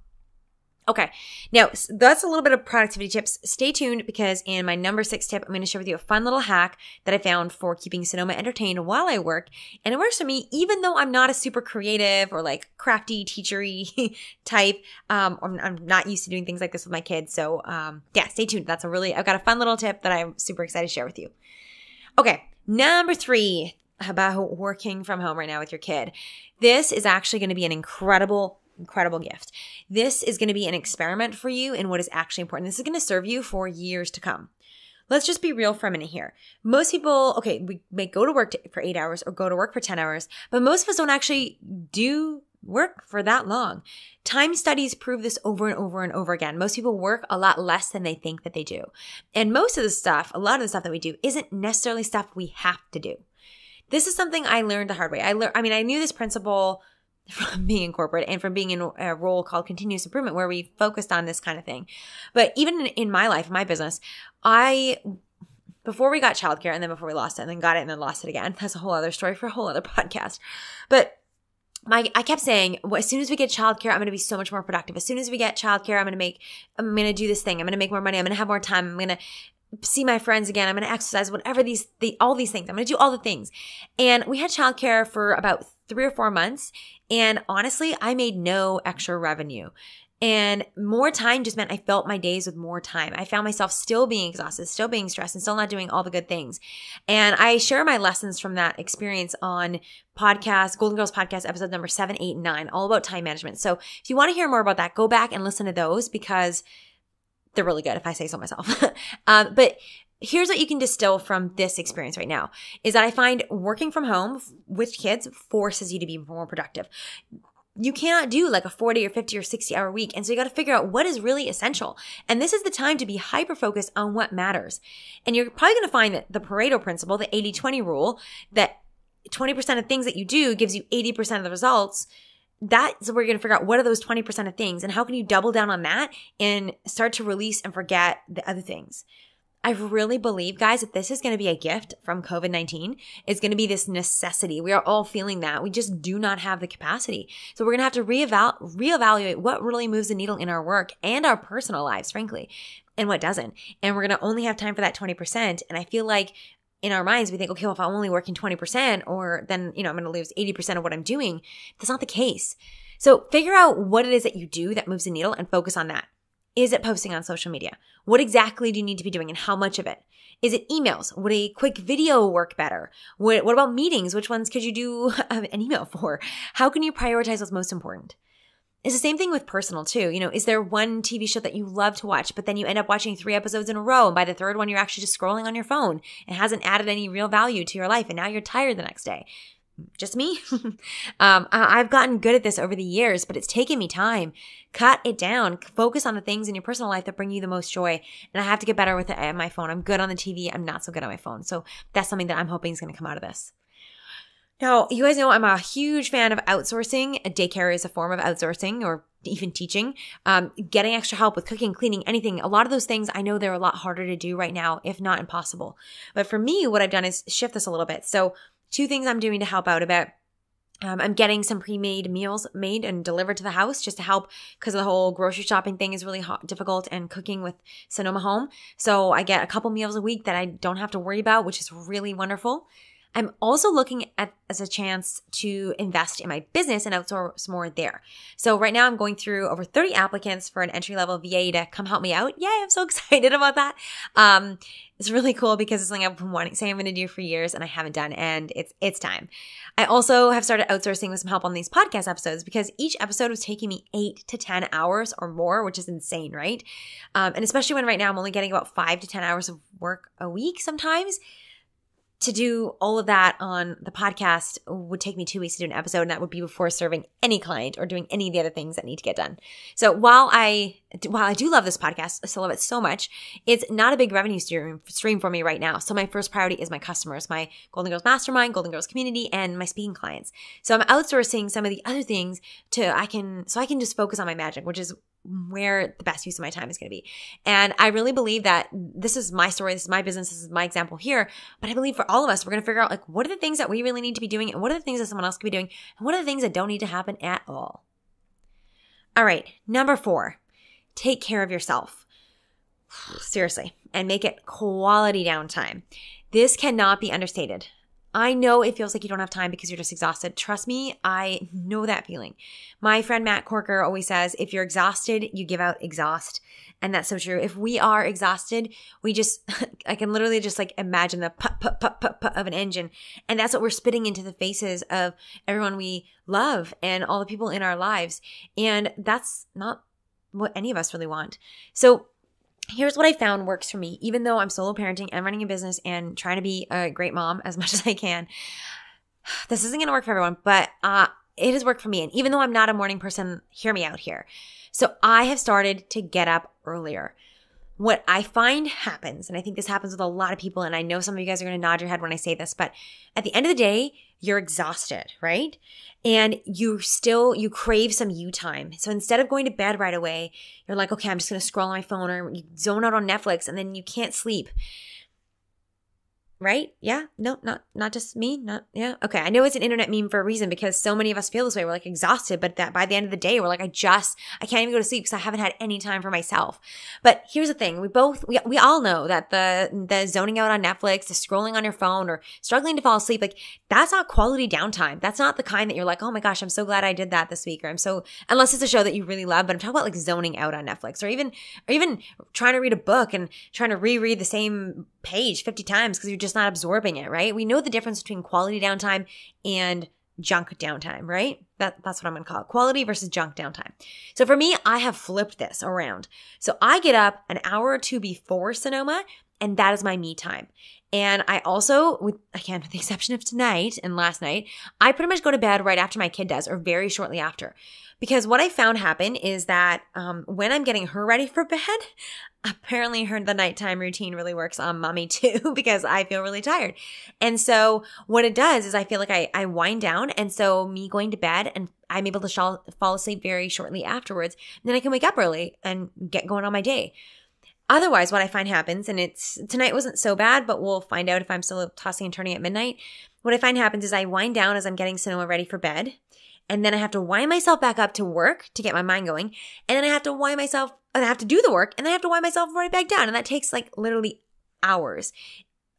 Okay. Now, that's a little bit of productivity tips. Stay tuned because in my number six tip, I'm going to share with you a fun little hack that I found for keeping Sonoma entertained while I work. And it works for me, even though I'm not a super creative or like crafty, teachery type. Um, I'm, I'm, not used to doing things like this with my kids. So, um, yeah, stay tuned. That's a really, I've got a fun little tip that I'm super excited to share with you. Okay. Number three about working from home right now with your kid. This is actually going to be an incredible incredible gift. This is going to be an experiment for you in what is actually important. This is going to serve you for years to come. Let's just be real for a minute here. Most people, okay, we may go to work to, for eight hours or go to work for 10 hours, but most of us don't actually do work for that long. Time studies prove this over and over and over again. Most people work a lot less than they think that they do. And most of the stuff, a lot of the stuff that we do isn't necessarily stuff we have to do. This is something I learned the hard way. I learned, I mean, I knew this principle from being in corporate and from being in a role called continuous improvement where we focused on this kind of thing. But even in, in my life, my business, I before we got childcare and then before we lost it and then got it and then lost it again. That's a whole other story for a whole other podcast. But my I kept saying, well, as soon as we get childcare, I'm going to be so much more productive. As soon as we get childcare, I'm going to make, I'm going to do this thing. I'm going to make more money. I'm going to have more time. I'm going to see my friends again. I'm going to exercise, whatever these, the, all these things. I'm going to do all the things. And we had childcare for about three or four months. And honestly, I made no extra revenue. And more time just meant I felt my days with more time. I found myself still being exhausted, still being stressed, and still not doing all the good things. And I share my lessons from that experience on podcast, Goalden Girls podcast, episode number seven, eight, and nine, all about time management. So if you want to hear more about that, go back and listen to those because they're really good if I say so myself. um, but here's what you can distill from this experience right now is that I find working from home with kids forces you to be more productive. You cannot do like a 40 or 50 or 60 hour week. And so you got to figure out what is really essential. And this is the time to be hyper focused on what matters. And you're probably going to find that the Pareto principle, the 80 20 rule, that 20% of things that you do gives you 80% of the results that's where you're going to figure out what are those 20% of things and how can you double down on that and start to release and forget the other things. I really believe, guys, that this is going to be a gift from COVID 19. It's going to be this necessity. We are all feeling that. We just do not have the capacity. So we're going to have to reeval- reevaluate what really moves the needle in our work and our personal lives, frankly, and what doesn't. And we're going to only have time for that 20%. And I feel like in our minds, we think, okay, well, if I'm only working 20%, or then, you know, I'm going to lose 80% of what I'm doing. That's not the case. So figure out what it is that you do that moves the needle and focus on that. Is it posting on social media? What exactly do you need to be doing and how much of it? Is it emails? Would a quick video work better? What, what about meetings? Which ones could you do an email for? How can you prioritize what's most important? It's the same thing with personal too. You know, is there one TV show that you love to watch, but then you end up watching three episodes in a row, and by the third one, you're actually just scrolling on your phone and hasn't added any real value to your life, and now you're tired the next day? Just me. um, I've gotten good at this over the years, but it's taken me time. Cut it down. Focus on the things in your personal life that bring you the most joy. And I have to get better with it at my phone. I'm good on the TV. I'm not so good on my phone. So that's something that I'm hoping is going to come out of this. Now, you guys know I'm a huge fan of outsourcing. Daycare is a form of outsourcing or even teaching, um, getting extra help with cooking, cleaning, anything. A lot of those things I know they're a lot harder to do right now, if not impossible. But for me, what I've done is shift this a little bit. So two things I'm doing to help out a bit. Um, I'm getting some pre-made meals made and delivered to the house just to help because the whole grocery shopping thing is really hot, difficult and cooking with Sonoma Home. So I get a couple meals a week that I don't have to worry about, which is really wonderful. I'm also looking at as a chance to invest in my business and outsource more there. So right now I'm going through over 30 applicants for an entry level VA to come help me out. Yay, I'm so excited about that. Um, it's really cool because it's something I've been wanting, saying I'm going to do for years and I haven't done, and it's it's time. I also have started outsourcing with some help on these podcast episodes because each episode was taking me eight to ten hours or more, which is insane, right? Um, and especially when right now I'm only getting about five to ten hours of work a week sometimes to do all of that on the podcast would take me two weeks to do an episode, and that would be before serving any client or doing any of the other things that need to get done. So while I while I do love this podcast, I still love it so much. It's not a big revenue stream stream for me right now. So my first priority is my customers, my Goalden Girls Mastermind, Goalden Girls community, and my speaking clients. So I'm outsourcing some of the other things to I can so I can just focus on my magic, which is where the best use of my time is going to be. And I really believe that this is my story, this is my business, this is my example here. But I believe for all of us, we're going to figure out like what are the things that we really need to be doing and what are the things that someone else could be doing and what are the things that don't need to happen at all. All right, number four, take care of yourself. Seriously, and make it quality downtime. This cannot be understated. I know it feels like you don't have time because you're just exhausted. Trust me, I know that feeling. My friend Matt Corker always says, if you're exhausted, you give out exhaust. And that's so true. If we are exhausted, we just, I can literally just like imagine the put, put, put, put, put of an engine. And that's what we're spitting into the faces of everyone we love and all the people in our lives. And that's not what any of us really want. So here's what I found works for me, even though I'm solo parenting and running a business and trying to be a great mom as much as I can. This isn't going to work for everyone, but uh, it has worked for me. And even though I'm not a morning person, hear me out here. So I have started to get up earlier. What I find happens, and I think this happens with a lot of people, and I know some of you guys are going to nod your head when I say this, but at the end of the day, you're exhausted, right? And you still, you crave some you time. So instead of going to bed right away, you're like, okay, I'm just to scroll on my phone or you zone out on Netflix and then you can't sleep right? Yeah. No, not not just me. Not yeah. Okay. I know it's an internet meme for a reason because so many of us feel this way. We're like exhausted, but that by the end of the day, we're like, I just I can't even go to sleep because I haven't had any time for myself. But here's the thing: we both we we all know that the the zoning out on Netflix, the scrolling on your phone, or struggling to fall asleep, like that's not quality downtime. That's not the kind that you're like, oh my gosh, I'm so glad I did that this week, or I'm so unless it's a show that you really love. But I'm talking about like zoning out on Netflix, or even or even trying to read a book and trying to reread the same page 50 times because you're just not absorbing it, right? We know the difference between quality downtime and junk downtime, right? That, that's what I'm to call it. Quality versus junk downtime. So for me, I have flipped this around. So I get up an hour or two before Sonoma and that is my me time. And I also, with again, with the exception of tonight and last night, I pretty much go to bed right after my kid does or very shortly after. Because what I found happen is that um, when I'm getting her ready for bed, apparently her the nighttime routine really works on mommy too because I feel really tired. And so what it does is I feel like I, I wind down. And so me going to bed and I'm able to sh- fall asleep very shortly afterwards. then I can wake up early and get going on my day. Otherwise, what I find happens, and it's tonight wasn't so bad, but we'll find out if I'm still tossing and turning at midnight. What I find happens is I wind down as I'm getting Sonoma ready for bed and then I have to wind myself back up to work to get my mind going, and then I have to wind myself, and I have to do the work, and then I have to wind myself right back down, and that takes like literally hours,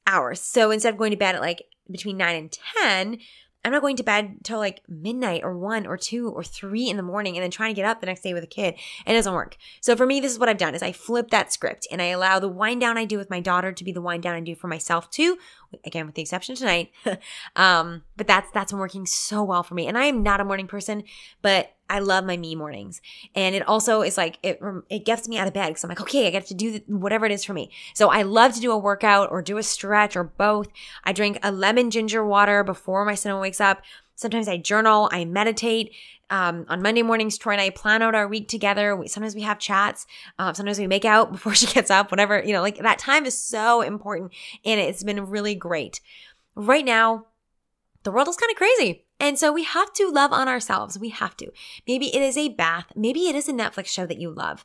hours. So instead of going to bed at like between nine and ten, I'm not going to bed till like midnight or one or two or three in the morning and then trying to get up the next day with a kid. It doesn't work. So for me, this is what I've done is I flip that script and I allow the wind down I do with my daughter to be the wind down I do for myself too. Again, with the exception tonight. um, but that's, that's been working so well for me. And I am not a morning person, but I love my me mornings. And it also is like, it, it gets me out of bed because I'm like, okay, I get to do whatever it is for me. So I love to do a workout or do a stretch or both. I drink a lemon ginger water before my son wakes up. Sometimes I journal, I meditate. Um, on Monday mornings, Troy and I plan out our week together. We, sometimes we have chats. Um, sometimes we make out before she gets up, whatever, you know, like that time is so important and it's been really great. Right now, the world is kind of crazy. And so we have to love on ourselves. We have to. Maybe it is a bath. Maybe it is a Netflix show that you love.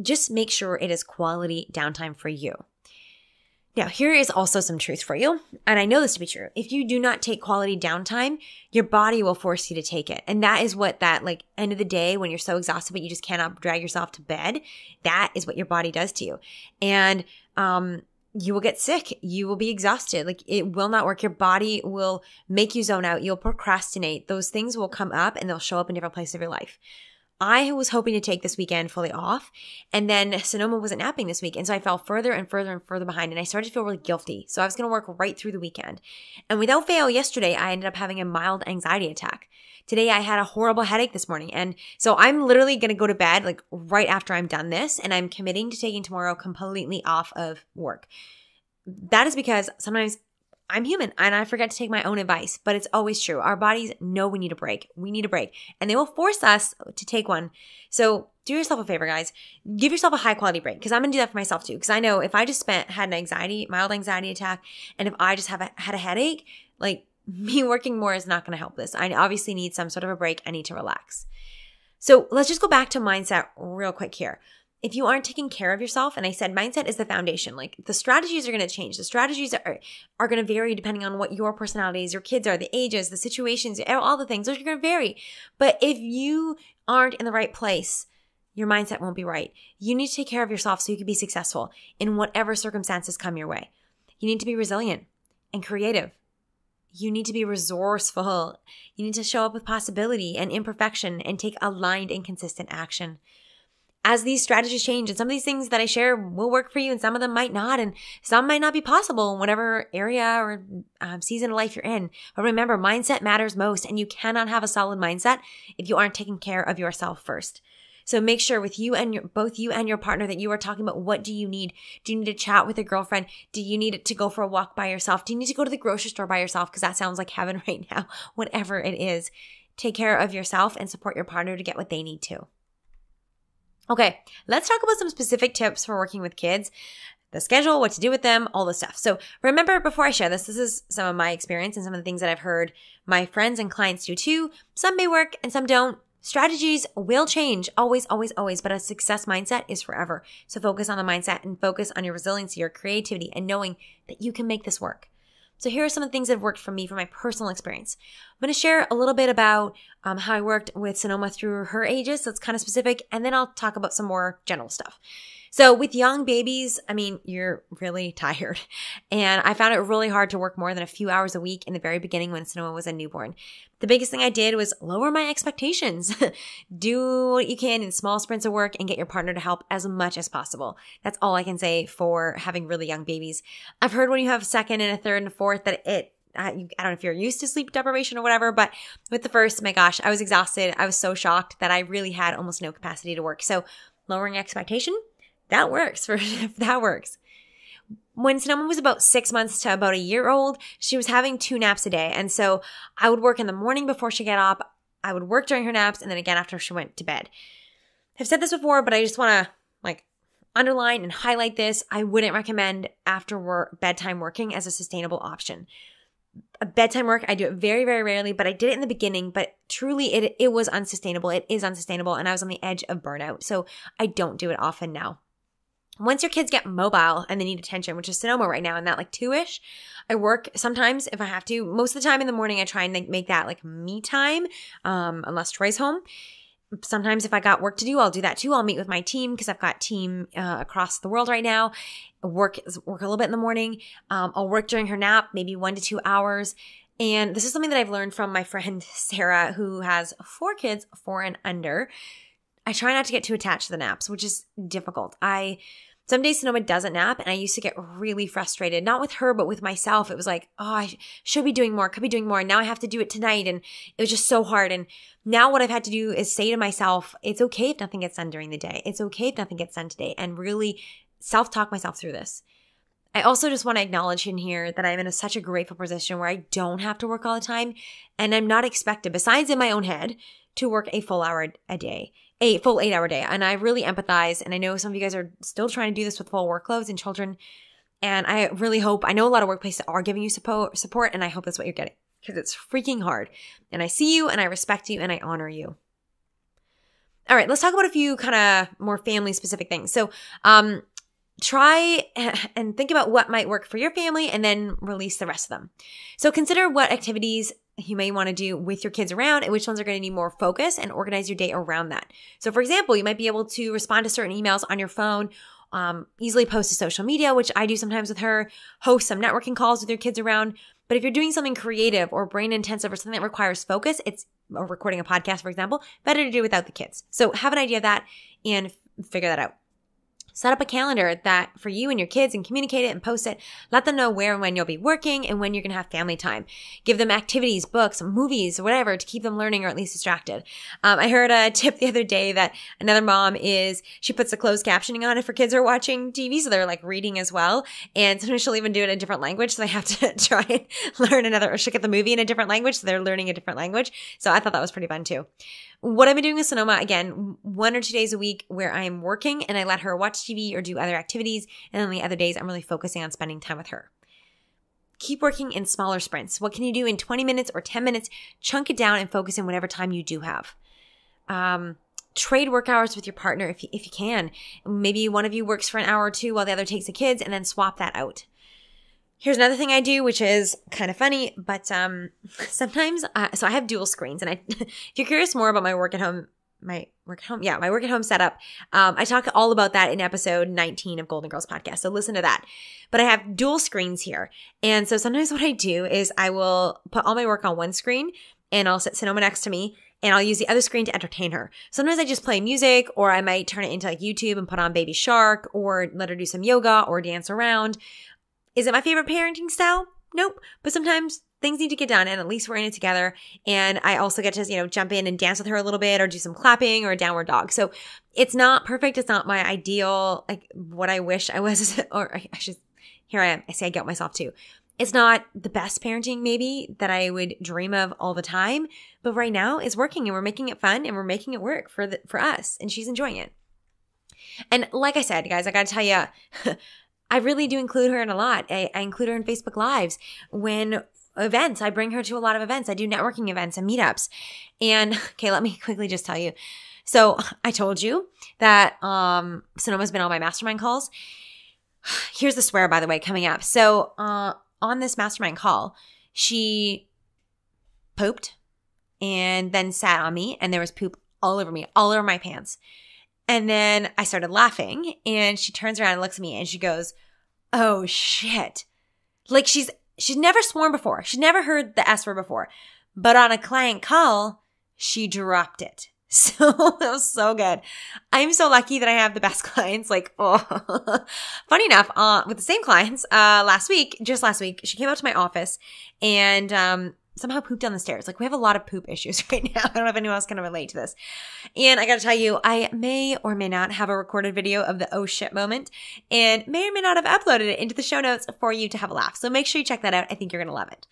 Just make sure it is quality downtime for you. Now, here is also some truth for you. And I know this to be true. If you do not take quality downtime, your body will force you to take it. And that is what that like end of the day when you're so exhausted, but you just cannot drag yourself to bed. That is what your body does to you. And, um, you will get sick. You will be exhausted. Like it will not work. Your body will make you zone out. You'll procrastinate. Those things will come up and they'll show up in different places of your life. I was hoping to take this weekend fully off, and then Sonoma wasn't napping this week. And so I fell further and further and further behind, and I started to feel really guilty. So I was going to work right through the weekend. And without fail, yesterday I ended up having a mild anxiety attack. Today I had a horrible headache this morning. And so I'm literally going to go to bed like right after I'm done this, and I'm committing to taking tomorrow completely off of work. That is because sometimes I'm human and I forget to take my own advice, but it's always true. Our bodies know we need a break. We need a break and they will force us to take one. So do yourself a favor, guys. Give yourself a high quality break because I'm to do that for myself too. Because I know if I just spent, had an anxiety, mild anxiety attack, and if I just have a, had a headache, like me working more is not going to help this. I obviously need some sort of a break. I need to relax. So let's just go back to mindset real quick here if you aren't taking care of yourself, and I said mindset is the foundation, like the strategies are going to change. The strategies are, are going to vary depending on what your personalities, your kids are, the ages, the situations, all the things, those are going to vary. But if you aren't in the right place, your mindset won't be right. You need to take care of yourself so you can be successful in whatever circumstances come your way. You need to be resilient and creative. You need to be resourceful. You need to show up with possibility and imperfection and take aligned and consistent action as these strategies change and some of these things that I share will work for you and some of them might not and some might not be possible in whatever area or um, season of life you're in. But remember, mindset matters most and you cannot have a solid mindset if you aren't taking care of yourself first. So make sure with you and your, both you and your partner that you are talking about what do you need? Do you need to chat with a girlfriend? Do you need to go for a walk by yourself? Do you need to go to the grocery store by yourself? Because that sounds like heaven right now, whatever it is. Take care of yourself and support your partner to get what they need to. Okay, let's talk about some specific tips for working with kids the schedule, what to do with them, all the stuff. So remember, before I share this, this is some of my experience and some of the things that I've heard my friends and clients do too. Some may work and some don't. Strategies will change always, always, always, but a success mindset is forever. So focus on the mindset and focus on your resiliency, your creativity, and knowing that you can make this work. So here are some of the things that have worked for me from my personal experience. I'm going to share a little bit about um, how I worked with Sonoma through her ages. So it's kind of specific. And then I'll talk about some more general stuff. So with young babies, I mean, you're really tired. And I found it really hard to work more than a few hours a week in the very beginning when Sonoma was a newborn. The biggest thing I did was lower my expectations. Do what you can in small sprints of work and get your partner to help as much as possible. That's all I can say for having really young babies. I've heard when you have a second and a third and a fourth that it I don't know if you're used to sleep deprivation or whatever, but with the first, my gosh, I was exhausted. I was so shocked that I really had almost no capacity to work. So lowering expectation, that works for that works. When Sonoma was about six months to about a year old, she was having two naps a day. And so I would work in the morning before she get up. I would work during her naps and then again after she went to bed. I've said this before, but I just want to like underline and highlight this. I wouldn't recommend after work bedtime working as a sustainable option. A bedtime work, I do it very, very rarely, but I did it in the beginning, but truly it it was unsustainable. It is unsustainable and I was on the edge of burnout. So I don't do it often now once your kids get mobile and they need attention, which is Sonoma right now, and that like two ish, I work sometimes if I have to. Most of the time in the morning, I try and like, make that like me time, um, unless Troy's home. Sometimes if I got work to do, I'll do that too. I'll meet with my team because I've got team uh, across the world right now. Work work a little bit in the morning. Um, I'll work during her nap, maybe one to two hours. And this is something that I've learned from my friend Sarah, who has four kids, four and under. I try not to get too attached to the naps, which is difficult. I some days Sonoma doesn't nap, and I used to get really frustrated, not with her, but with myself. It was like, oh, I should be doing more, could be doing more. And now I have to do it tonight. And it was just so hard. And now what I've had to do is say to myself, it's okay if nothing gets done during the day. It's okay if nothing gets done today. And really self talk myself through this. I also just want to acknowledge in here that I'm in a, such a grateful position where I don't have to work all the time. And I'm not expected, besides in my own head, to work a full hour a day a full eight hour day. And I really empathize. And I know some of you guys are still trying to do this with full workloads and children. And I really hope, I know a lot of workplaces are giving you support, support and I hope that's what you're getting because it's freaking hard. And I see you and I respect you and I honor you. All right, let's talk about a few kind of more family specific things. So, um, try and think about what might work for your family and then release the rest of them. So consider what activities you may want to do with your kids around and which ones are going to need more focus and organize your day around that. So, for example, you might be able to respond to certain emails on your phone um, easily post to social media, which I do sometimes with her, host some networking calls with your kids around. But if you're doing something creative or brain intensive or something that requires focus, it's or recording a podcast, for example, better to do without the kids. So have an idea of that and figure that out. Set up a calendar that for you and your kids and communicate it and post it. Let them know where and when you'll be working and when you're going to have family time. Give them activities, books, movies, whatever to keep them learning or at least distracted. Um, I heard a tip the other day that another mom is, she puts the closed captioning on if her kids are watching TV. So they're like reading as well. And sometimes she'll even do it in a different language. So they have to try and learn another, or she'll get the movie in a different language. So they're learning a different language. So I thought that was pretty fun too what I've been doing with Sonoma, again, one or two days a week where I'm working and I let her watch TV or do other activities. And then the other days, I'm really focusing on spending time with her. Keep working in smaller sprints. What can you do in 20 minutes or 10 minutes? Chunk it down and focus in whatever time you do have. Um, trade work hours with your partner if you, if you can. Maybe one of you works for an hour or two while the other takes the kids and then swap that out. Here's another thing I do, which is kind of funny, but um, sometimes, uh, so I have dual screens, and I, if you're curious more about my work at home, my work at home, yeah, my work at home setup, um, I talk all about that in episode 19 of Goalden Girls podcast. So listen to that. But I have dual screens here, and so sometimes what I do is I will put all my work on one screen, and I'll set Sonoma next to me, and I'll use the other screen to entertain her. Sometimes I just play music, or I might turn it into like YouTube and put on Baby Shark, or let her do some yoga or dance around. Is it my favorite parenting style? Nope. But sometimes things need to get done and at least we're in it together. And I also get to, you know, jump in and dance with her a little bit or do some clapping or a downward dog. So it's not perfect. It's not my ideal, like what I wish I was, or I should, here I am. I say I get myself too. It's not the best parenting maybe that I would dream of all the time, but right now it's working and we're making it fun and we're making it work for the, for us and she's enjoying it. And like I said, guys, I got to tell you, I really do include her in a lot. I, I include her in Facebook Lives when events. I bring her to a lot of events. I do networking events and meetups. And okay, let me quickly just tell you. So I told you that um Sonoma's been on my mastermind calls. Here's the swear, by the way, coming up. So uh on this mastermind call, she pooped and then sat on me and there was poop all over me, all over my pants. And then I started laughing and she turns around and looks at me and she goes, oh shit. Like she's she's never sworn before. She's never heard the S word before. But on a client call, she dropped it. So that was so good. I'm so lucky that I have the best clients. Like, oh, funny enough, uh, with the same clients, uh, last week, just last week, she came out to my office and, um, somehow pooped down the stairs. Like we have a lot of poop issues right now. I don't know if anyone else can relate to this. And I got to tell you, I may or may not have a recorded video of the oh shit moment and may or may not have uploaded it into the show notes for you to have a laugh. So make sure you check that out. I think you're going to love it.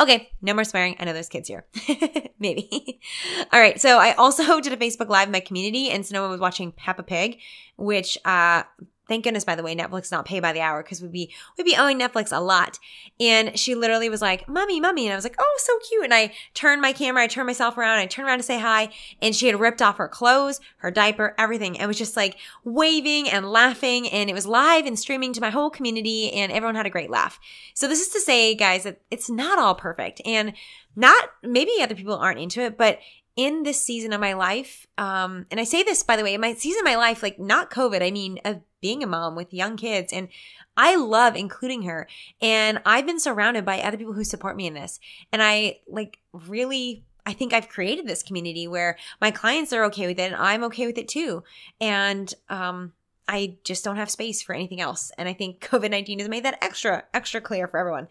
Okay, no more swearing. I know there's kids here. Maybe. All right. So I also did a Facebook Live in my community and Sonoma was watching Peppa Pig, which uh Thank goodness, by the way, Netflix not pay by the hour because we'd be we'd be owing Netflix a lot. And she literally was like, "Mommy, mommy," and I was like, "Oh, so cute." And I turned my camera, I turned myself around, I turned around to say hi, and she had ripped off her clothes, her diaper, everything, and was just like waving and laughing. And it was live and streaming to my whole community, and everyone had a great laugh. So this is to say, guys, that it's not all perfect, and not maybe other people aren't into it, but in this season of my life, um, and I say this by the way, in my season of my life, like not COVID, I mean of being a mom with young kids, and I love including her. And I've been surrounded by other people who support me in this, and I like really. I think I've created this community where my clients are okay with it and I'm okay with it too. And um, I just don't have space for anything else. And I think COVID 19 has made that extra, extra clear for everyone.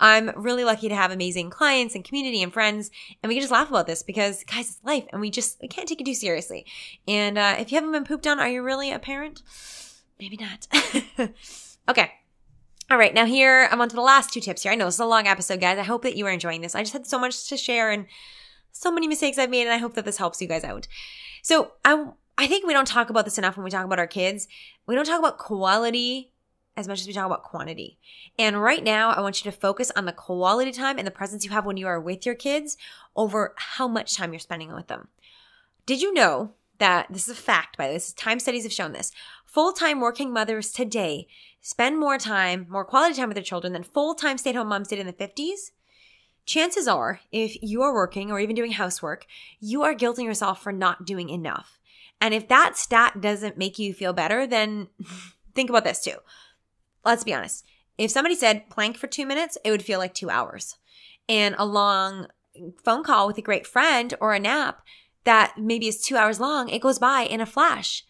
I'm really lucky to have amazing clients and community and friends. And we can just laugh about this because, guys, it's life and we just we can't take it too seriously. And uh, if you haven't been pooped on, are you really a parent? Maybe not. okay. All right. Now, here, I'm on to the last two tips here. I know this is a long episode, guys. I hope that you are enjoying this. I just had so much to share and so many mistakes I've made, and I hope that this helps you guys out. So, I I think we don't talk about this enough when we talk about our kids. We don't talk about quality as much as we talk about quantity. And right now, I want you to focus on the quality time and the presence you have when you are with your kids over how much time you're spending with them. Did you know that this is a fact, by this time studies have shown this. Full-time working mothers today spend more time, more quality time with their children than full-time stay-at-home moms did in the 50s. Chances are, if you are working or even doing housework, you are guilting yourself for not doing enough. And if that stat doesn't make you feel better, then think about this too. Let's be honest. If somebody said plank for two minutes, it would feel like two hours. And a long phone call with a great friend or a nap that maybe is two hours long, it goes by in a flash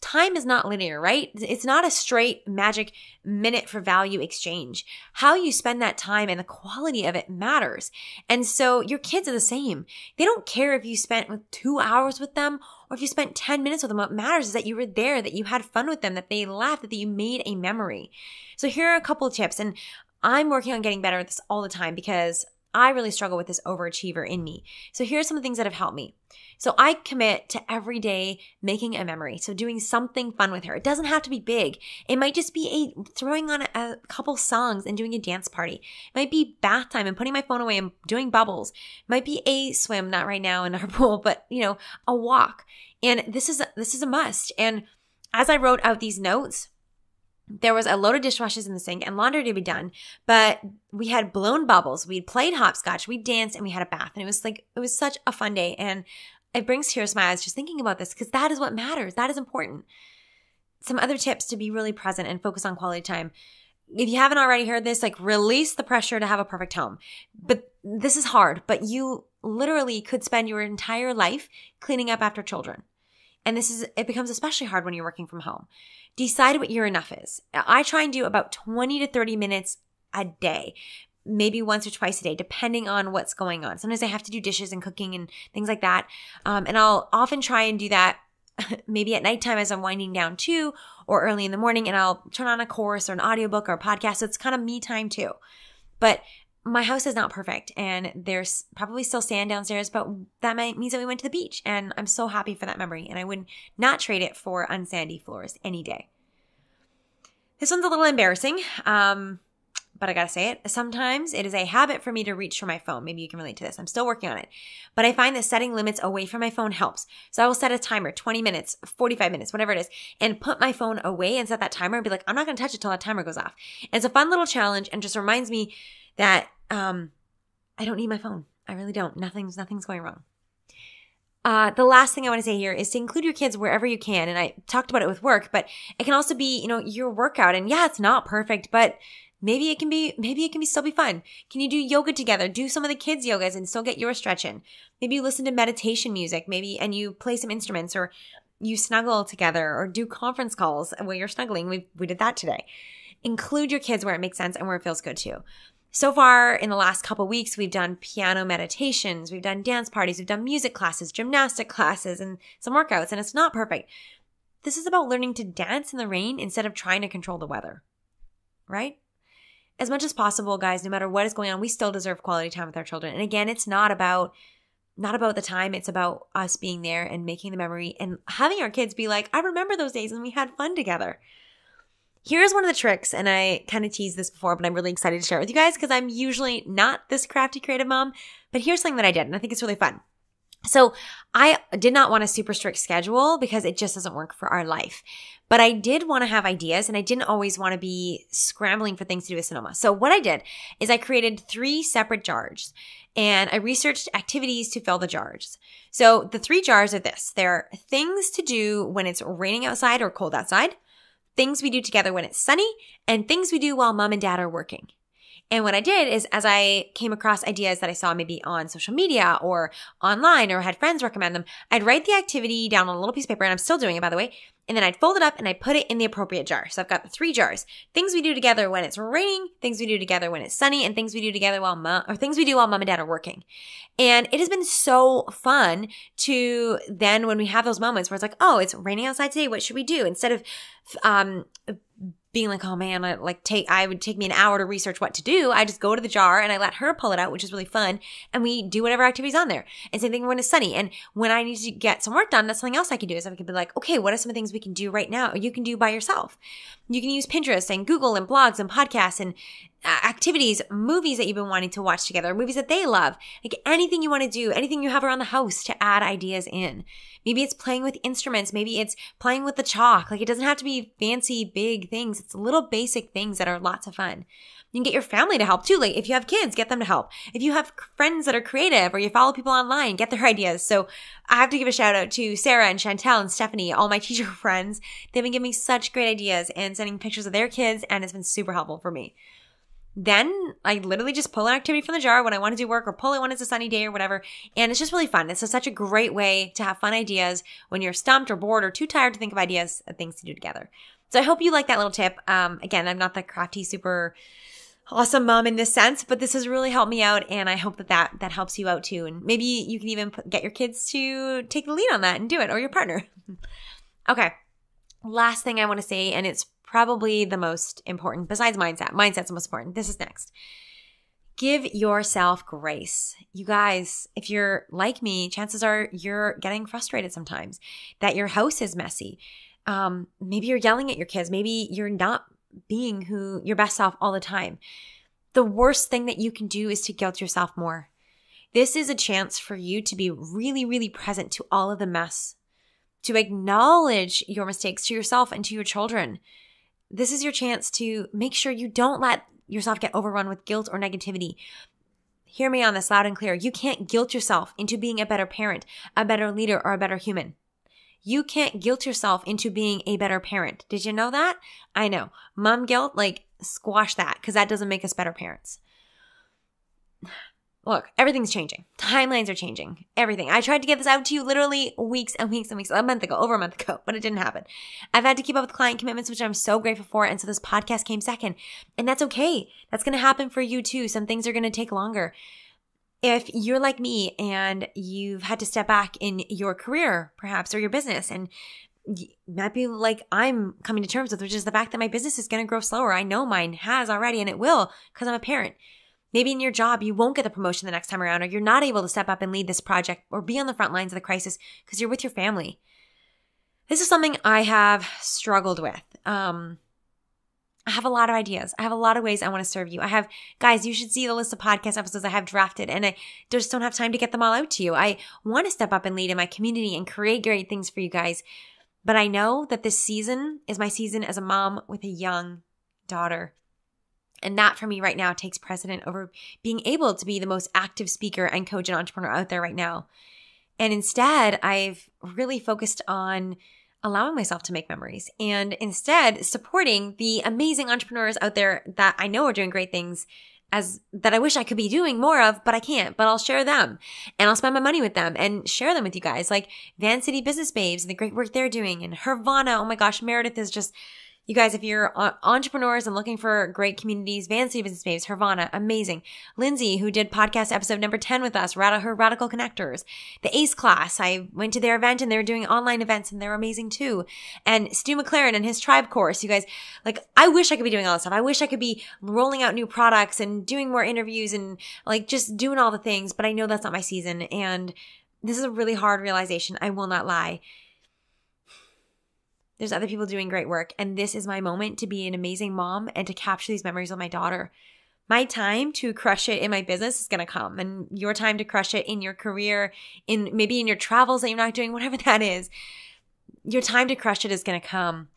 time is not linear, right? It's not a straight magic minute for value exchange. How you spend that time and the quality of it matters. And so your kids are the same. They don't care if you spent two hours with them or if you spent 10 minutes with them. What matters is that you were there, that you had fun with them, that they laughed, that you made a memory. So here are a couple of tips. And I'm working on getting better at this all the time because I really struggle with this overachiever in me. So here's some things that have helped me. So I commit to every day making a memory. So doing something fun with her. It doesn't have to be big. It might just be a throwing on a, a couple songs and doing a dance party. It might be bath time and putting my phone away and doing bubbles. It might be a swim, not right now in our pool, but you know, a walk. And this is a, this is a must. And as I wrote out these notes, there was a load of dishwashers in the sink and laundry to be done, but we had blown bubbles. We'd played hopscotch, we danced, and we had a bath. And it was like, it was such a fun day. And it brings tears to my eyes just thinking about this because that is what matters. That is important. Some other tips to be really present and focus on quality time. If you haven't already heard this, like release the pressure to have a perfect home. But this is hard, but you literally could spend your entire life cleaning up after children. And this is, it becomes especially hard when you're working from home. Decide what your enough is. I try and do about 20 to 30 minutes a day, maybe once or twice a day, depending on what's going on. Sometimes I have to do dishes and cooking and things like that. Um, and I'll often try and do that maybe at nighttime as I'm winding down too, or early in the morning, and I'll turn on a course or an audiobook or a podcast. So it's kind of me time too. But my house is not perfect and there's probably still sand downstairs, but that means that we went to the beach and I'm so happy for that memory and I would not trade it for unsandy floors any day. This one's a little embarrassing, um, but I gotta say it. Sometimes it is a habit for me to reach for my phone. Maybe you can relate to this. I'm still working on it. But I find that setting limits away from my phone helps. So I will set a timer, 20 minutes, 45 minutes, whatever it is, and put my phone away and set that timer and be like, I'm not gonna touch it till that timer goes off. And it's a fun little challenge and just reminds me that um, I don't need my phone. I really don't. Nothing's nothing's going wrong. Uh, the last thing I want to say here is to include your kids wherever you can. And I talked about it with work, but it can also be, you know, your workout. And yeah, it's not perfect, but maybe it can be, maybe it can be still be fun. Can you do yoga together? Do some of the kids' yogas and still get your stretch in. Maybe you listen to meditation music, maybe, and you play some instruments or you snuggle together or do conference calls while you're snuggling. We, we did that today. Include your kids where it makes sense and where it feels good too. So far in the last couple weeks, we've done piano meditations, we've done dance parties, we've done music classes, gymnastic classes, and some workouts, and it's not perfect. This is about learning to dance in the rain instead of trying to control the weather, right? As much as possible, guys, no matter what is going on, we still deserve quality time with our children. And again, it's not about not about the time, it's about us being there and making the memory and having our kids be like, I remember those days and we had fun together. Here's one of the tricks, and I kind of teased this before, but I'm really excited to share it with you guys because I'm usually not this crafty creative mom. But here's something that I did, and I think it's really fun. So I did not want a super strict schedule because it just doesn't work for our life. But I did want to have ideas and I didn't always want to be scrambling for things to do with Sonoma. So what I did is I created three separate jars and I researched activities to fill the jars. So the three jars are this. They're things to do when it's raining outside or cold outside things we do together when it's sunny, and things we do while mom and dad are working. And what I did is, as I came across ideas that I saw maybe on social media or online or had friends recommend them, I'd write the activity down on a little piece of paper, and I'm still doing it, by the way, and then I'd fold it up and I'd put it in the appropriate jar. So I've got the three jars. Things we do together when it's raining, things we do together when it's sunny, and things we do together while mom, or things we do while mom and dad are working. And it has been so fun to then when we have those moments where it's like, oh, it's raining outside today. What should we do? Instead of, um, being like, oh man, I, like take, I would take me an hour to research what to do. I just go to the jar and I let her pull it out, which is really fun. And we do whatever activities on there. And same thing when it's sunny. And when I need to get some work done, that's something else I can do is I can be like, okay, what are some things we can do right now? Or you can do by yourself. You can use Pinterest and Google and blogs and podcasts and uh, activities, movies that you've been wanting to watch together, movies that they love, like anything you want to do, anything you have around the house to add ideas in. Maybe it's playing with instruments. Maybe it's playing with the chalk. Like it doesn't have to be fancy, big things. It's little basic things that are lots of fun. You can get your family to help too. Like if you have kids, get them to help. If you have friends that are creative or you follow people online, get their ideas. So I have to give a shout out to Sarah and Chantel and Stephanie, all my teacher friends. They've been giving me such great ideas and sending pictures of their kids, and it's been super helpful for me. Then I literally just pull an activity from the jar when I want to do work or pull it when it's a sunny day or whatever. And it's just really fun. It's such a great way to have fun ideas when you're stumped or bored or too tired to think of ideas of things to do together. So I hope you like that little tip. Um, again, I'm not the crafty, super awesome mom in this sense, but this has really helped me out, and I hope that that, that helps you out too. And maybe you can even put, get your kids to take the lead on that and do it, or your partner. okay, last thing I want to say, and it's probably the most important besides mindset. Mindset's the most important. This is next. Give yourself grace. You guys, if you're like me, chances are you're getting frustrated sometimes that your house is messy. Um, maybe you're yelling at your kids. Maybe you're not being who your best self all the time. The worst thing that you can do is to guilt yourself more. This is a chance for you to be really, really present to all of the mess, to acknowledge your mistakes to yourself and to your children. This is your chance to make sure you don't let yourself get overrun with guilt or negativity. Hear me on this loud and clear. You can't guilt yourself into being a better parent, a better leader, or a better human. You can't guilt yourself into being a better parent. Did you know that? I know. Mom guilt, like, squash that because that doesn't make us better parents. Look, everything's changing. Timelines are changing. Everything. I tried to get this out to you literally weeks and weeks and weeks, a month ago, over a month ago, but it didn't happen. I've had to keep up with client commitments, which I'm so grateful for. And so this podcast came second. And that's okay. That's going to happen for you too. Some things are going to take longer if you're like me and you've had to step back in your career, perhaps, or your business, and might be like I'm coming to terms with, which is the fact that my business is going to grow slower. I know mine has already, and it will because I'm a parent. Maybe in your job, you won't get the promotion the next time around, or you're not able to step up and lead this project or be on the front lines of the crisis because you're with your family. This is something I have struggled with. Um, I have a lot of ideas. I have a lot of ways I want to serve you. I have, guys, you should see the list of podcast episodes I have drafted, and I just don't have time to get them all out to you. I want to step up and lead in my community and create great things for you guys. But I know that this season is my season as a mom with a young daughter. And that for me right now takes precedent over being able to be the most active speaker and coach and entrepreneur out there right now. And instead, I've really focused on allowing myself to make memories and instead supporting the amazing entrepreneurs out there that I know are doing great things as that I wish I could be doing more of, but I can't. But I'll share them and I'll spend my money with them and share them with you guys, like Van City Business Babes and the great work they're doing, and Hervana. Oh my gosh, Meredith is just you guys, if you're uh, entrepreneurs and looking for great communities, Van Business Babes, Hervana, amazing. Lindsay, who did podcast episode number 10 with us, her Radical Connectors. The ACE class, I went to their event and they were doing online events and they're amazing too. And Stu McLaren and his tribe course, you guys, like, I wish I could be doing all this stuff. I wish I could be rolling out new products and doing more interviews and like just doing all the things, but I know that's not my season. And this is a really hard realization. I will not lie. There's other people doing great work. And this is my moment to be an amazing mom and to capture these memories with my daughter. My time to crush it in my business is going to come, and your time to crush it in your career, in maybe in your travels that you're not doing, whatever that is. Your time to crush it is going to come,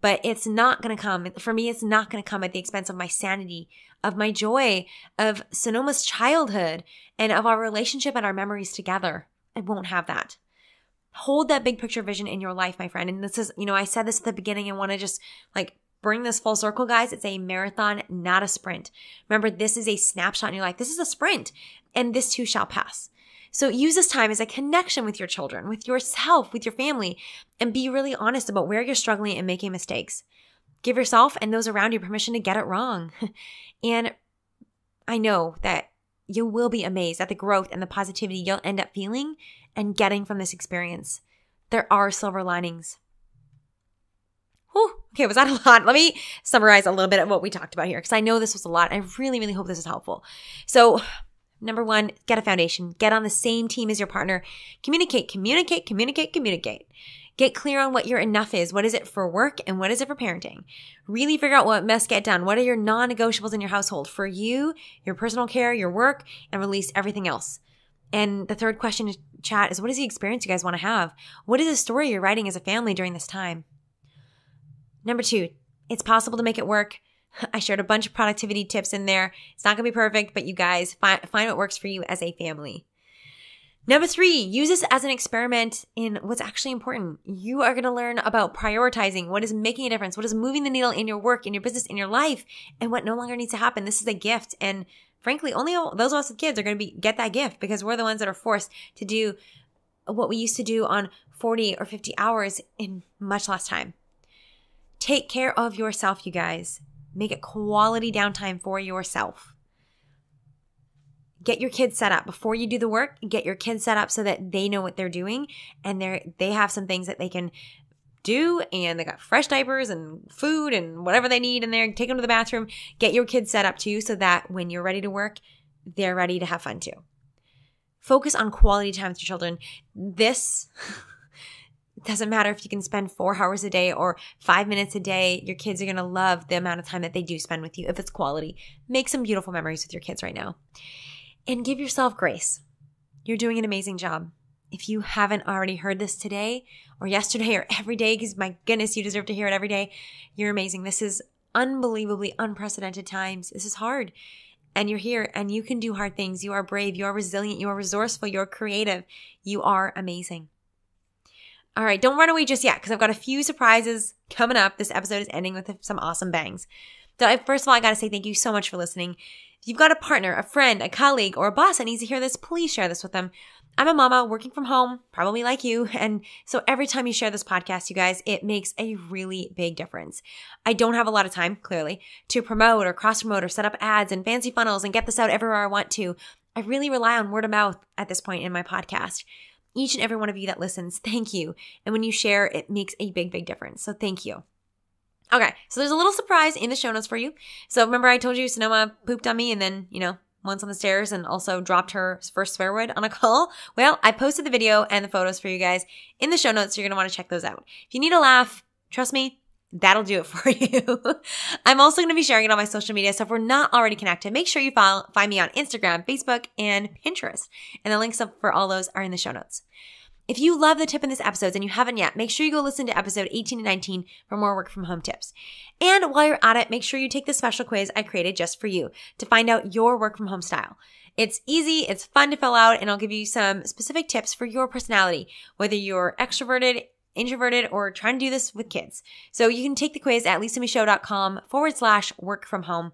but it's not going to come. For me, it's not going to come at the expense of my sanity, of my joy, of Sonoma's childhood, and of our relationship and our memories together. I won't have that. Hold that big picture vision in your life, my friend. And this is, you know, I said this at the beginning and want to just like bring this full circle, guys. It's a marathon, not a sprint. Remember, this is a snapshot in your life. This is a sprint, and this too shall pass. So use this time as a connection with your children, with yourself, with your family, and be really honest about where you're struggling and making mistakes. Give yourself and those around you permission to get it wrong. and I know that you will be amazed at the growth and the positivity you'll end up feeling and getting from this experience. There are silver linings. Whew. Okay, was that a lot? Let me summarize a little bit of what we talked about here because I know this was a lot. I really, really hope this is helpful. So, number one, get a foundation. Get on the same team as your partner. Communicate, communicate, communicate, communicate. Get clear on what your enough is. What is it for work and what is it for parenting? Really figure out what must get done. What are your non negotiables in your household for you, your personal care, your work, and release everything else. And the third question to chat is what is the experience you guys want to have? What is the story you're writing as a family during this time? Number two, it's possible to make it work. I shared a bunch of productivity tips in there. It's not going to be perfect, but you guys find, find what works for you as a family. Number three, use this as an experiment in what's actually important. You are going to learn about prioritizing what is making a difference, what is moving the needle in your work, in your business, in your life, and what no longer needs to happen. This is a gift. And frankly, only those of us with kids are going to be get that gift because we're the ones that are forced to do what we used to do on 40 or 50 hours in much less time. Take care of yourself, you guys. Make it quality downtime for yourself get your kids set up before you do the work get your kids set up so that they know what they're doing and they're they have some things that they can do and they got fresh diapers and food and whatever they need in there take them to the bathroom get your kids set up too so that when you're ready to work they're ready to have fun too focus on quality time with your children this doesn't matter if you can spend four hours a day or five minutes a day your kids are going to love the amount of time that they do spend with you if it's quality make some beautiful memories with your kids right now and give yourself grace. You're doing an amazing job. If you haven't already heard this today or yesterday or every day, because my goodness, you deserve to hear it every day, you're amazing. This is unbelievably unprecedented times. This is hard. And you're here and you can do hard things. You are brave. You are resilient. You are resourceful. You're creative. You are amazing. All right, don't run away just yet because I've got a few surprises coming up. This episode is ending with some awesome bangs. So, first of all, I got to say thank you so much for listening. If you've got a partner, a friend, a colleague, or a boss that needs to hear this, please share this with them. I'm a mama working from home, probably like you. And so every time you share this podcast, you guys, it makes a really big difference. I don't have a lot of time, clearly, to promote or cross promote or set up ads and fancy funnels and get this out everywhere I want to. I really rely on word of mouth at this point in my podcast. Each and every one of you that listens, thank you. And when you share, it makes a big, big difference. So thank you. Okay, so there's a little surprise in the show notes for you. So remember I told you Sonoma pooped on me and then, you know, once on the stairs and also dropped her first swear word on a call? Well, I posted the video and the photos for you guys in the show notes. So you're want to check those out. If you need a laugh, trust me, that'll do it for you. I'm also going to be sharing it on my social media. So if we're not already connected, make sure you follow, find me on Instagram, Facebook, and Pinterest. And the links up for all those are in the show notes. If you love the tip in this episode and you haven't yet, make sure you go listen to episode 18 and 19 for more work from home tips. And while you're at it, make sure you take the special quiz I created just for you to find out your work from home style. It's easy, it's fun to fill out, and I'll give you some specific tips for your personality, whether you're extroverted, introverted, or trying to do this with kids. So you can take the quiz at lisamichaud.com forward slash work from home.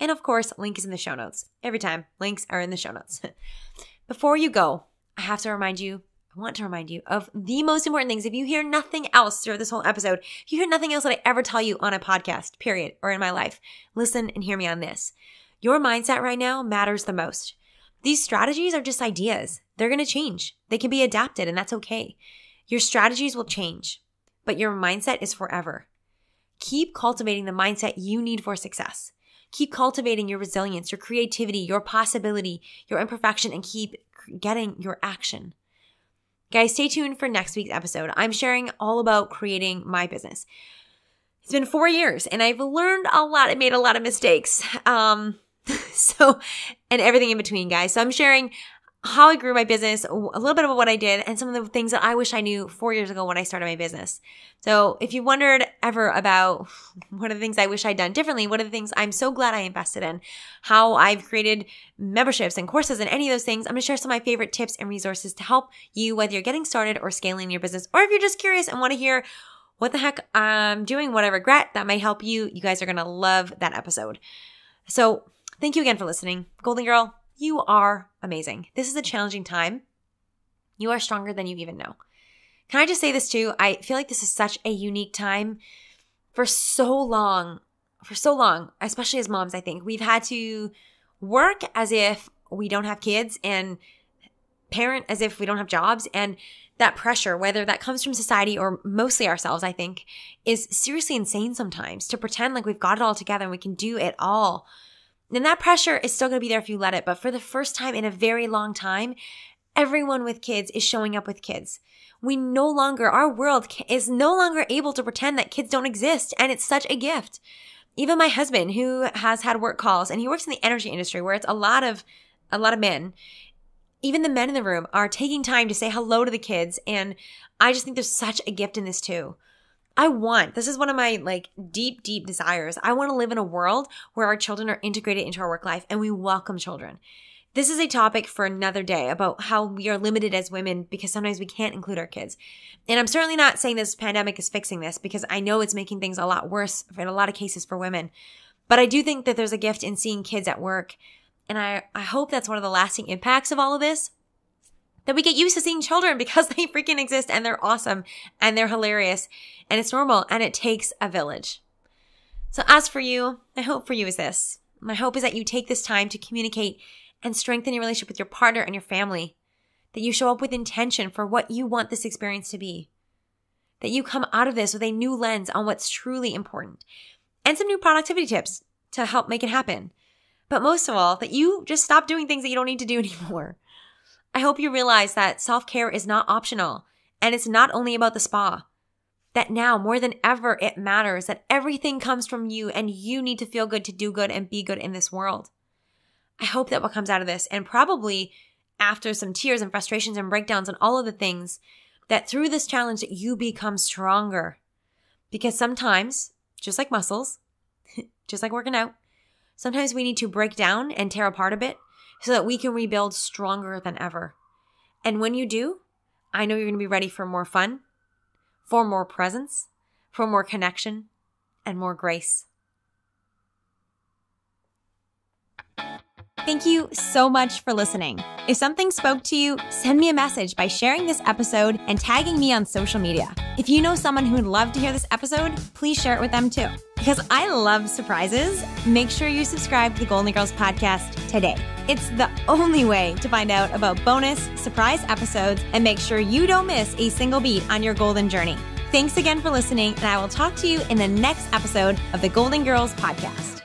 And of course, link is in the show notes. Every time, links are in the show notes. Before you go, I have to remind you I want to remind you of the most important things. If you hear nothing else throughout this whole episode, if you hear nothing else that I ever tell you on a podcast, period, or in my life, listen and hear me on this. Your mindset right now matters the most. These strategies are just ideas. They're going to change. They can be adapted, and that's okay. Your strategies will change, but your mindset is forever. Keep cultivating the mindset you need for success. Keep cultivating your resilience, your creativity, your possibility, your imperfection, and keep getting your action. Guys, stay tuned for next week's episode. I'm sharing all about creating my business. It's been four years and I've learned a lot. I made a lot of mistakes. Um, so, and everything in between, guys. So I'm sharing how I grew my business, a little bit of what I did, and some of the things that I wish I knew four years ago when I started my business. So if you wondered ever about what are the things I wish I'd done differently, what are the things I'm so glad I invested in, how I've created memberships and courses and any of those things, I'm gonna share some of my favorite tips and resources to help you, whether you're getting started or scaling your business, or if you're just curious and wanna hear what the heck I'm doing, what I regret, that might help you. You guys are gonna love that episode. So thank you again for listening. Goalden Girl, you are amazing. This is a challenging time. You are stronger than you even know. Can I just say this too? I feel like this is such a unique time. For so long, for so long, especially as moms, I think we've had to work as if we don't have kids and parent as if we don't have jobs. And that pressure, whether that comes from society or mostly ourselves, I think, is seriously insane sometimes to pretend like we've got it all together and we can do it all and that pressure is still going to be there if you let it. But for the first time in a very long time, everyone with kids is showing up with kids. We no longer, our world is no longer able to pretend that kids don't exist. And it's such a gift. Even my husband, who has had work calls and he works in the energy industry where it's a lot of, a lot of men, even the men in the room are taking time to say hello to the kids. And I just think there's such a gift in this too. I want, this is one of my like deep, deep desires. I want to live in a world where our children are integrated into our work life and we welcome children. This is a topic for another day about how we are limited as women because sometimes we can't include our kids. And I'm certainly not saying this pandemic is fixing this because I know it's making things a lot worse in a lot of cases for women. But I do think that there's a gift in seeing kids at work. And I, I hope that's one of the lasting impacts of all of this. That we get used to seeing children because they freaking exist and they're awesome and they're hilarious and it's normal and it takes a village. So as for you, my hope for you is this. My hope is that you take this time to communicate and strengthen your relationship with your partner and your family. That you show up with intention for what you want this experience to be. That you come out of this with a new lens on what's truly important and some new productivity tips to help make it happen. But most of all, that you just stop doing things that you don't need to do anymore. I hope you realize that self care is not optional and it's not only about the spa. That now more than ever, it matters that everything comes from you and you need to feel good to do good and be good in this world. I hope that what comes out of this, and probably after some tears and frustrations and breakdowns and all of the things, that through this challenge that you become stronger. Because sometimes, just like muscles, just like working out, sometimes we need to break down and tear apart a bit so that we can rebuild stronger than ever. And when you do, I know you're going to be ready for more fun, for more presence, for more connection, and more grace. Thank you so much for listening. If something spoke to you, send me a message by sharing this episode and tagging me on social media. If you know someone who would love to hear this episode, please share it with them too. Because I love surprises, make sure you subscribe to the Goalden Girls podcast today. It's the only way to find out about bonus surprise episodes and make sure you don't miss a single beat on your golden journey. Thanks again for listening, and I will talk to you in the next episode of the Goalden Girls podcast.